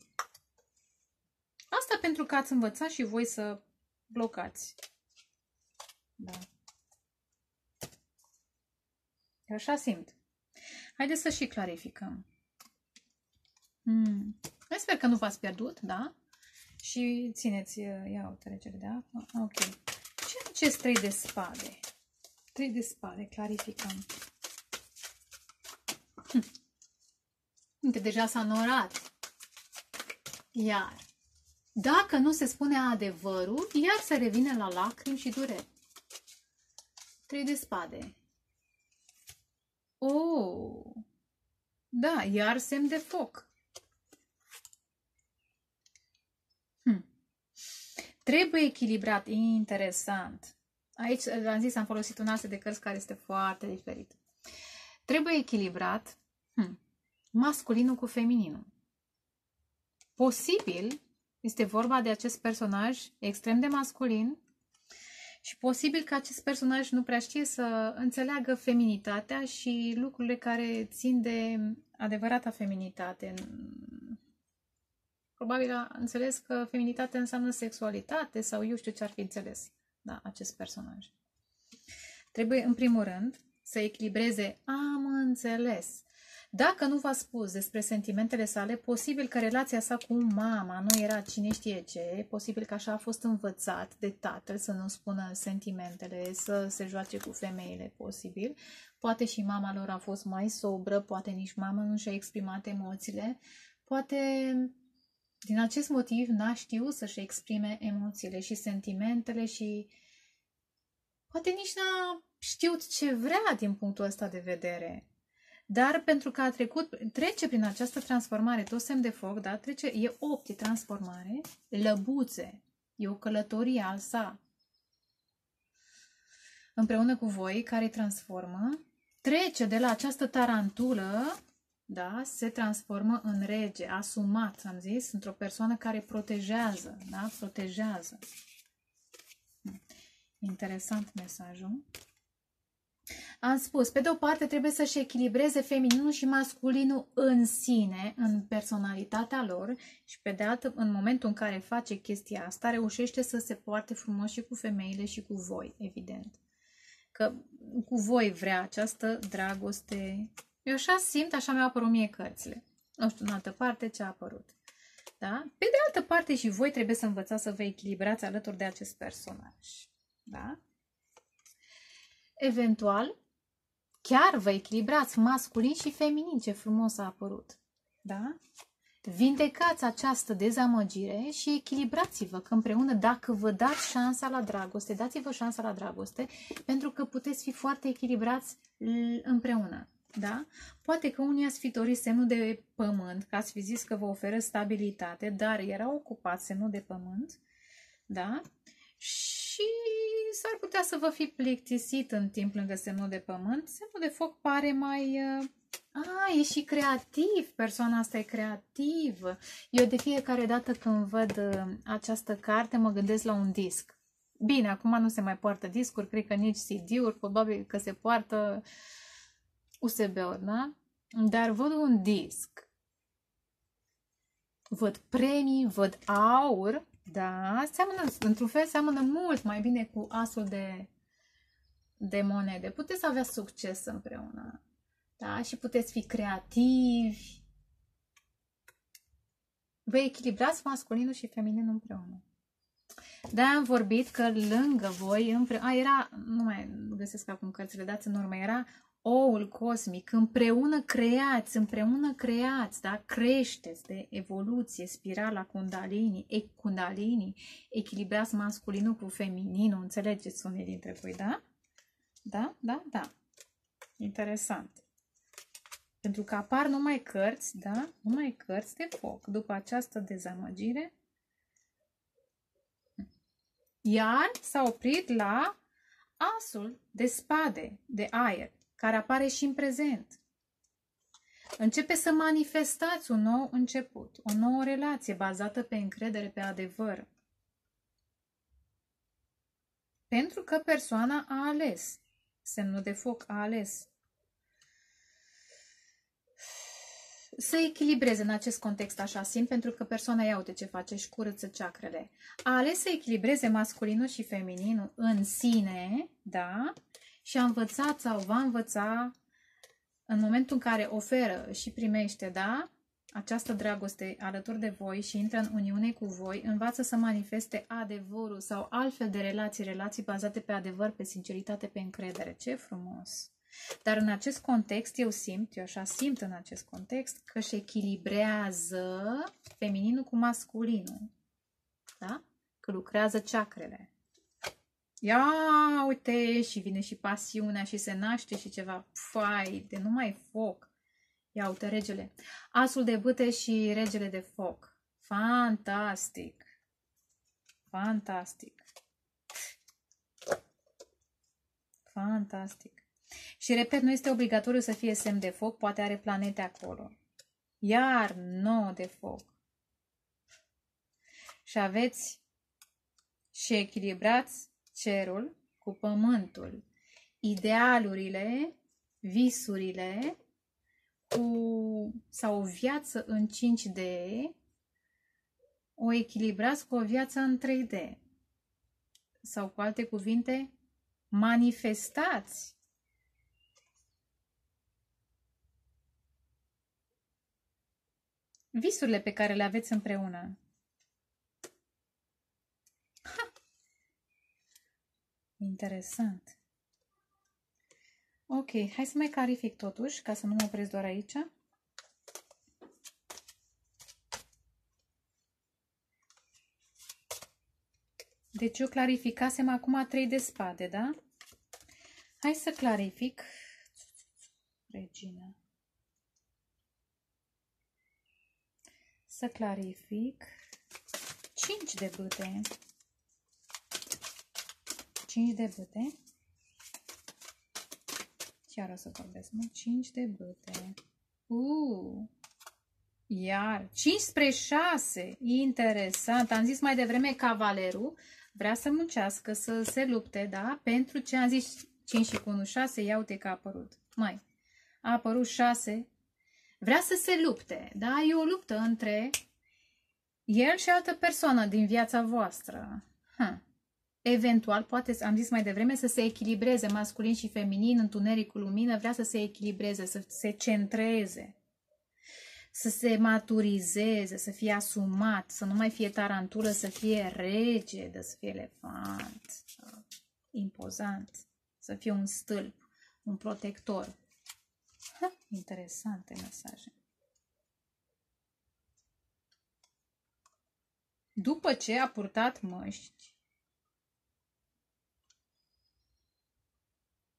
Asta pentru că ați învățat și voi să blocați. Da. Eu așa simt. Haideți să și clarificăm. Hmm. Sper că nu v-ați pierdut, da? Și țineți, ia o trecere de apă. Ok. Ce acest trei de spade? Trei de spade, clarificăm. Hm. Uite, deja s-a norat. Iar. Dacă nu se spune adevărul, iar se revine la lacrimi și dureri. Trei de spade. Oh! Da, iar semn de foc. Hm. Trebuie echilibrat. Interesant. Aici, am zis, am folosit un astfel de cărți care este foarte diferit. Trebuie echilibrat hm, masculinul cu femininul. Posibil este vorba de acest personaj extrem de masculin și posibil că acest personaj nu prea știe să înțeleagă feminitatea și lucrurile care țin de adevărata feminitate. Probabil a înțeles că feminitatea înseamnă sexualitate sau eu știu ce ar fi înțeles da, acest personaj. Trebuie, în primul rând, să echilibreze am înțeles dacă nu v-a spus despre sentimentele sale, posibil că relația sa cu mama nu era cine știe ce, posibil că așa a fost învățat de tatăl să nu spună sentimentele, să se joace cu femeile, posibil. Poate și mama lor a fost mai sobră, poate nici mama nu și-a exprimat emoțiile, poate din acest motiv n-a știut să-și exprime emoțiile și sentimentele și poate nici n-a știut ce vrea din punctul ăsta de vedere. Dar pentru că a trecut, trece prin această transformare, tot semn de foc, da? Trece, e opti transformare, lăbuțe, e o călătorie al sa. Împreună cu voi, care transformă, trece de la această tarantulă, da? Se transformă în rege, asumat, am zis, într-o persoană care protejează, da? Protejează. Interesant mesajul. Am spus, pe de o parte trebuie să-și echilibreze femininul și masculinul în sine, în personalitatea lor și pe de altă, în momentul în care face chestia asta, reușește să se poarte frumos și cu femeile și cu voi, evident. Că cu voi vrea această dragoste. Eu așa simt, așa mi-au apărut mie cărțile. Nu știu, în altă parte, ce a apărut. Da? Pe de altă parte și voi trebuie să învățați să vă echilibrați alături de acest personaj. Da? Eventual, chiar vă echilibrați masculin și feminin, ce frumos a apărut. Da? Vindecați această dezamăgire și echilibrați-vă că împreună, dacă vă dați șansa la dragoste, dați-vă șansa la dragoste, pentru că puteți fi foarte echilibrați împreună. Da? Poate că unii ați fi dorit semnul de pământ, că ați fi zis că vă oferă stabilitate, dar era ocupat semnul de pământ, da? Și s-ar putea să vă fi plictisit în timp lângă semnul de pământ. Semnul de foc pare mai... Uh, a, e și creativ, persoana asta e creativă. Eu de fiecare dată când văd uh, această carte mă gândesc la un disc. Bine, acum nu se mai poartă discuri, cred că nici CD-uri, probabil că se poartă USB-uri, da? Dar văd un disc. Văd premii, văd aur, da, seamănă, într-un fel seamănă mult mai bine cu asul de, de monede. Puteți avea succes împreună. Da? Și puteți fi creativi. Vă echilibrați masculinul și femininul împreună. Da, am vorbit că lângă voi, împreună, a, era, nu mai găsesc acum cărțile, dați în urmă, era oul cosmic, împreună creați, împreună creați, da? creșteți de evoluție, spirala kundalini, e kundalini, echilibrați masculinul cu femininul, înțelegeți unii dintre voi, da? Da, da, da. Interesant. Pentru că apar numai cărți, da? Numai cărți de foc. După această dezamăgire, iar s-a oprit la asul de spade, de aer care apare și în prezent. Începe să manifestați un nou început, o nouă relație bazată pe încredere, pe adevăr. Pentru că persoana a ales, semnul de foc a ales. Să echilibreze în acest context așa simt, pentru că persoana ia uite ce face, și curăță ceacrele. A ales să echilibreze masculinul și femininul în sine, da? Și a învățat sau va învăța în momentul în care oferă și primește, da, această dragoste alături de voi și intră în uniune cu voi, învață să manifeste adevărul sau altfel de relații, relații bazate pe adevăr, pe sinceritate, pe încredere. Ce frumos! Dar în acest context, eu simt, eu așa simt în acest context, că își echilibrează femininul cu masculinul. Da? Că lucrează ceacrele. Ia uite și vine și pasiunea și se naște și ceva fai de numai foc. Ia uite regele. Asul de bâte și regele de foc. Fantastic. Fantastic. Fantastic. Și repet, nu este obligatoriu să fie semn de foc, poate are planete acolo. Iar nou de foc. Și aveți și echilibrați cerul cu pământul, idealurile, visurile cu, sau o viață în 5D, o echilibrați cu o viață în 3D. Sau cu alte cuvinte, manifestați visurile pe care le aveți împreună. Interesant. Ok, hai să mai clarific totuși, ca să nu mă opresc doar aici. Deci eu clarificasem acum trei de spade, da? Hai să clarific. Regina. Să clarific 5 de bâte. 5 de bâte. Chiar o să vorbesc, mă. 5 de bâte. Uh! Iar 5 spre 6. Interesant. Am zis mai devreme cavalerul vrea să muncească, să se lupte, da? Pentru ce am zis 5 și cu 1, 6, ia uite că a apărut. Mai, a apărut 6. Vrea să se lupte, da? E o luptă între el și altă persoană din viața voastră. Hm. Eventual, poate, am zis mai devreme, să se echilibreze masculin și feminin, întuneric cu lumină, vrea să se echilibreze, să se centreze, să se maturizeze, să fie asumat, să nu mai fie tarantulă, să fie rege, de să fie elefant, impozant, să fie un stâlp, un protector. Ha, interesante mesaje. După ce a purtat măști,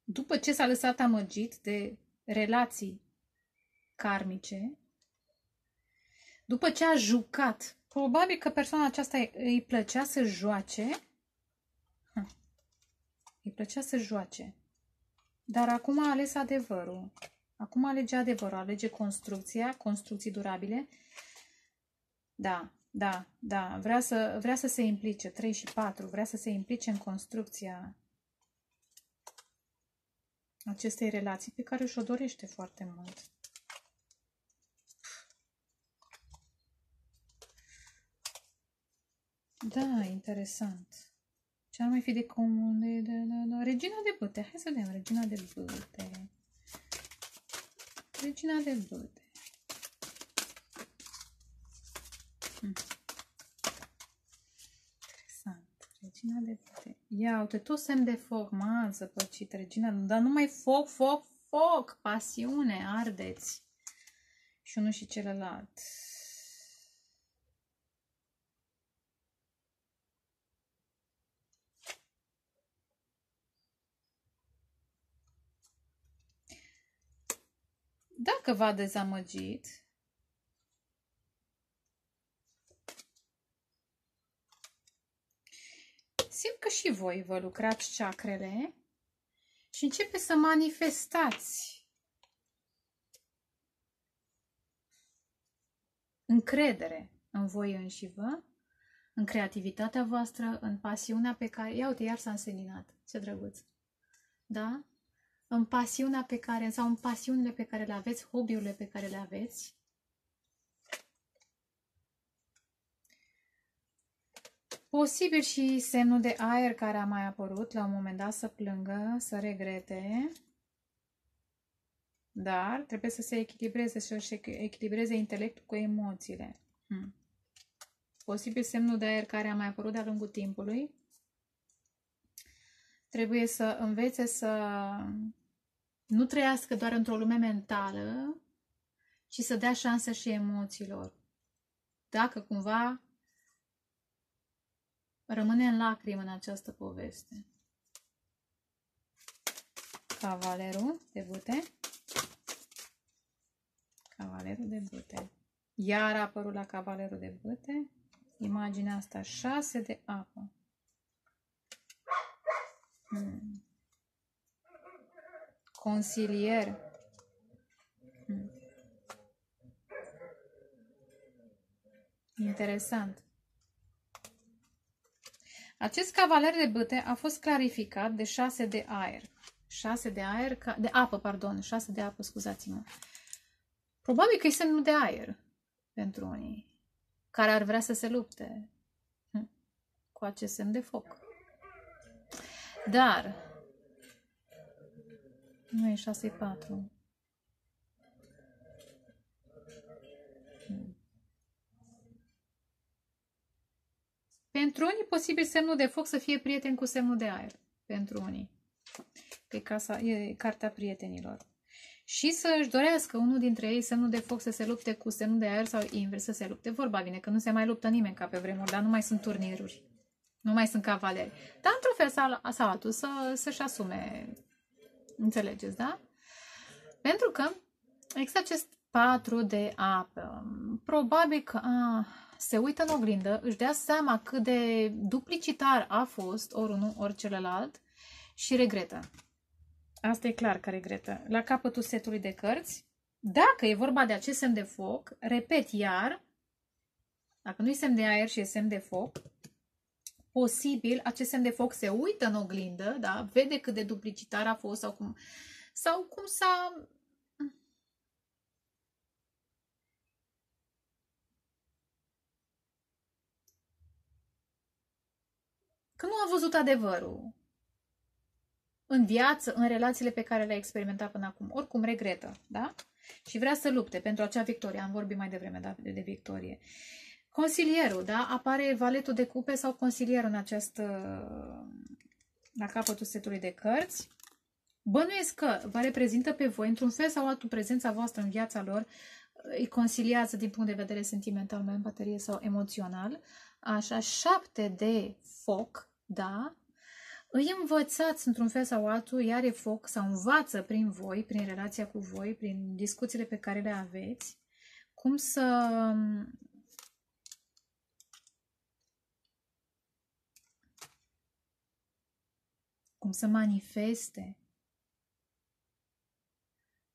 după ce s-a lăsat amăgit de relații karmice, după ce a jucat, probabil că persoana aceasta îi plăcea să joace, îi plăcea să joace, dar acum a ales adevărul. Acum alege adevărul, alege construcția, construcții durabile. Da, da, da, vrea să, vrea să se implice, 3 și 4, vrea să se implice în construcția acestei relații pe care și-o dorește foarte mult. Da, interesant. Ce ar mai fi de comun? De, de, de, de, regina de băte. Hai să vedem. Regina de băte. Regina de băte. Hmm. Interesant. Regina de băte. Ia uite, tot semn de foc. M-a zăpăcit regina. Dar numai foc, foc, foc. Pasiune. Ardeți. Și unul și celălalt. Dacă v-a dezamăgit, simt că și voi vă lucrați ceacrele și începe să manifestați încredere în voi înși vă, în creativitatea voastră, în pasiunea pe care... Ia uite, iar s-a înseninat. Ce drăguț! Da? în pasiunea pe care, sau în pasiunile pe care le aveți, hobby-urile pe care le aveți. Posibil și semnul de aer care a mai apărut la un moment dat să plângă, să regrete. Dar trebuie să se echilibreze și să echilibreze intelectul cu emoțiile. Hmm. Posibil semnul de aer care a mai apărut de-a lungul timpului. Trebuie să învețe să nu trăiască doar într-o lume mentală, ci să dea șansă și emoțiilor. Dacă cumva rămâne în lacrimă în această poveste. Cavalerul de bute. Cavalerul de bute. Iar a apărut la cavalerul de bute. Imaginea asta, șase de apă. Hmm consilier. Hmm. Interesant. Acest cavaler de bâte a fost clarificat de 6 de aer. 6 de aer, de apă, pardon, 6 de apă, scuzați-mă. Probabil că e semnul de aer pentru unii care ar vrea să se lupte hm, cu acest semn de foc. Dar nu e 6, 4. Pentru unii, posibil semnul de foc să fie prieten cu semnul de aer. Pentru unii. Că e, casa, e cartea prietenilor. Și să își dorească unul dintre ei semnul de foc să se lupte cu semnul de aer sau invers să se lupte. Vorba bine că nu se mai luptă nimeni ca pe vremuri, dar nu mai sunt turniruri. Nu mai sunt cavaleri. Dar într-un fel sau, sau altul să, să-și asume. Înțelegeți, da? Pentru că există acest patru de apă. Probabil că a, se uită în oglindă, își dea seama cât de duplicitar a fost ori unul, ori celălalt și regretă. Asta e clar că regretă. La capătul setului de cărți, dacă e vorba de acest semn de foc, repet iar, dacă nu e semn de aer și e semn de foc, posibil acest semn de foc se uită în oglindă, da? vede cât de duplicitar a fost sau cum, sau cum s-a... Că nu a văzut adevărul în viață, în relațiile pe care le-a experimentat până acum. Oricum regretă, da? Și vrea să lupte pentru acea victorie. Am vorbit mai devreme da, de, de victorie. Consilierul, da? Apare valetul de cupe sau consilierul în această, la capătul setului de cărți. Bănuiesc că vă reprezintă pe voi, într-un fel sau altul, prezența voastră în viața lor, îi consiliază din punct de vedere sentimental, mai în baterie sau emoțional. Așa, șapte de foc, da? îi învățați într-un fel sau altul, iar e foc sau învață prin voi, prin relația cu voi, prin discuțiile pe care le aveți, cum să cum să manifeste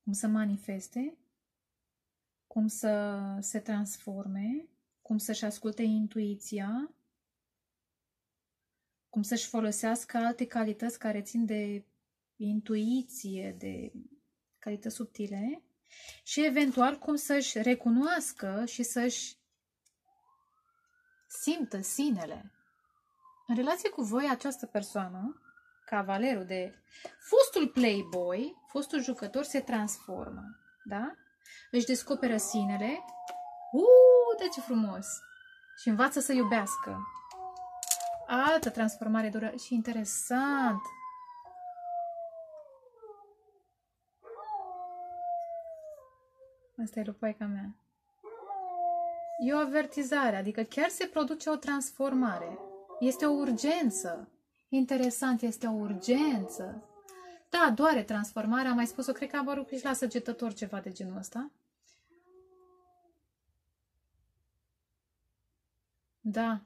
cum să manifeste, cum să se transforme, cum să-și asculte intuiția, cum să-și folosească alte calități care țin de intuiție, de calități subtile și eventual cum să-și recunoască și să-și simtă sinele. În relație cu voi, această persoană, cavalerul de fostul playboy, fostul jucător, se transformă, da? Își descoperă sinele, uuu, de ce frumos! Și învață să iubească, altă transformare dură și interesant. Asta e lupoica mea. E o avertizare, adică chiar se produce o transformare. Este o urgență. Interesant, este o urgență. Da, doare transformarea, am mai spus-o, cred că a apărut și la săgetător ceva de genul ăsta. Da,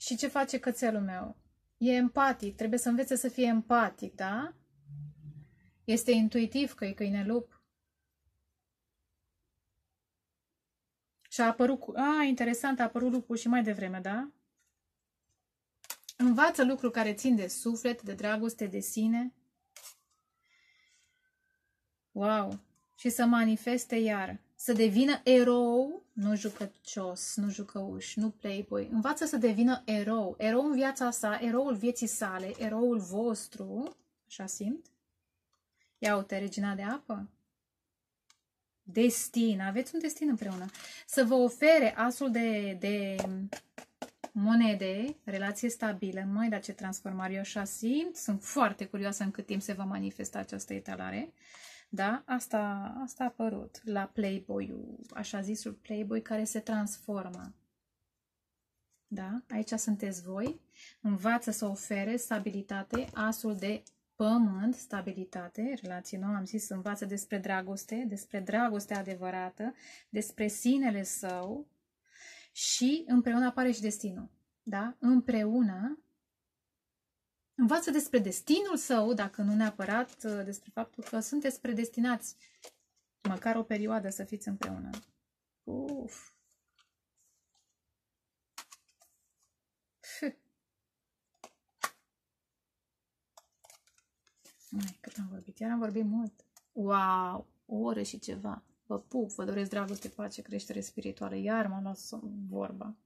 și ce face cățelul meu? E empatic, trebuie să învețe să fie empatic, da? Este intuitiv că e câine lup. Și a apărut, cu... a, interesant, a apărut lupul și mai devreme, da? Învață lucruri care țin de suflet, de dragoste, de sine. Wow! Și să manifeste iar să devină erou, nu jucăcios, nu jucăuș, nu playboy. Învață să devină erou. Erou în viața sa, eroul vieții sale, eroul vostru. Așa simt? Ia uite, regina de apă. Destin. Aveți un destin împreună. Să vă ofere asul de, de monede, relație stabilă. Mai da ce transformare eu așa simt. Sunt foarte curioasă în cât timp se va manifesta această etalare. Da? Asta, asta a apărut la Playboy, așa zisul Playboy care se transformă. Da? Aici sunteți voi. Învață să ofere stabilitate, asul de pământ, stabilitate, relație nouă, am zis, învață despre dragoste, despre dragoste adevărată, despre sinele său și împreună apare și destinul. Da? Împreună Învață despre destinul său, dacă nu neapărat uh, despre faptul că sunteți predestinați măcar o perioadă să fiți împreună. Uf. Mai, cât am vorbit? Iar am vorbit mult. Wow! O oră și ceva. Vă pup, vă doresc dragoste, pace, creștere spirituală. Iar m-am luat vorba.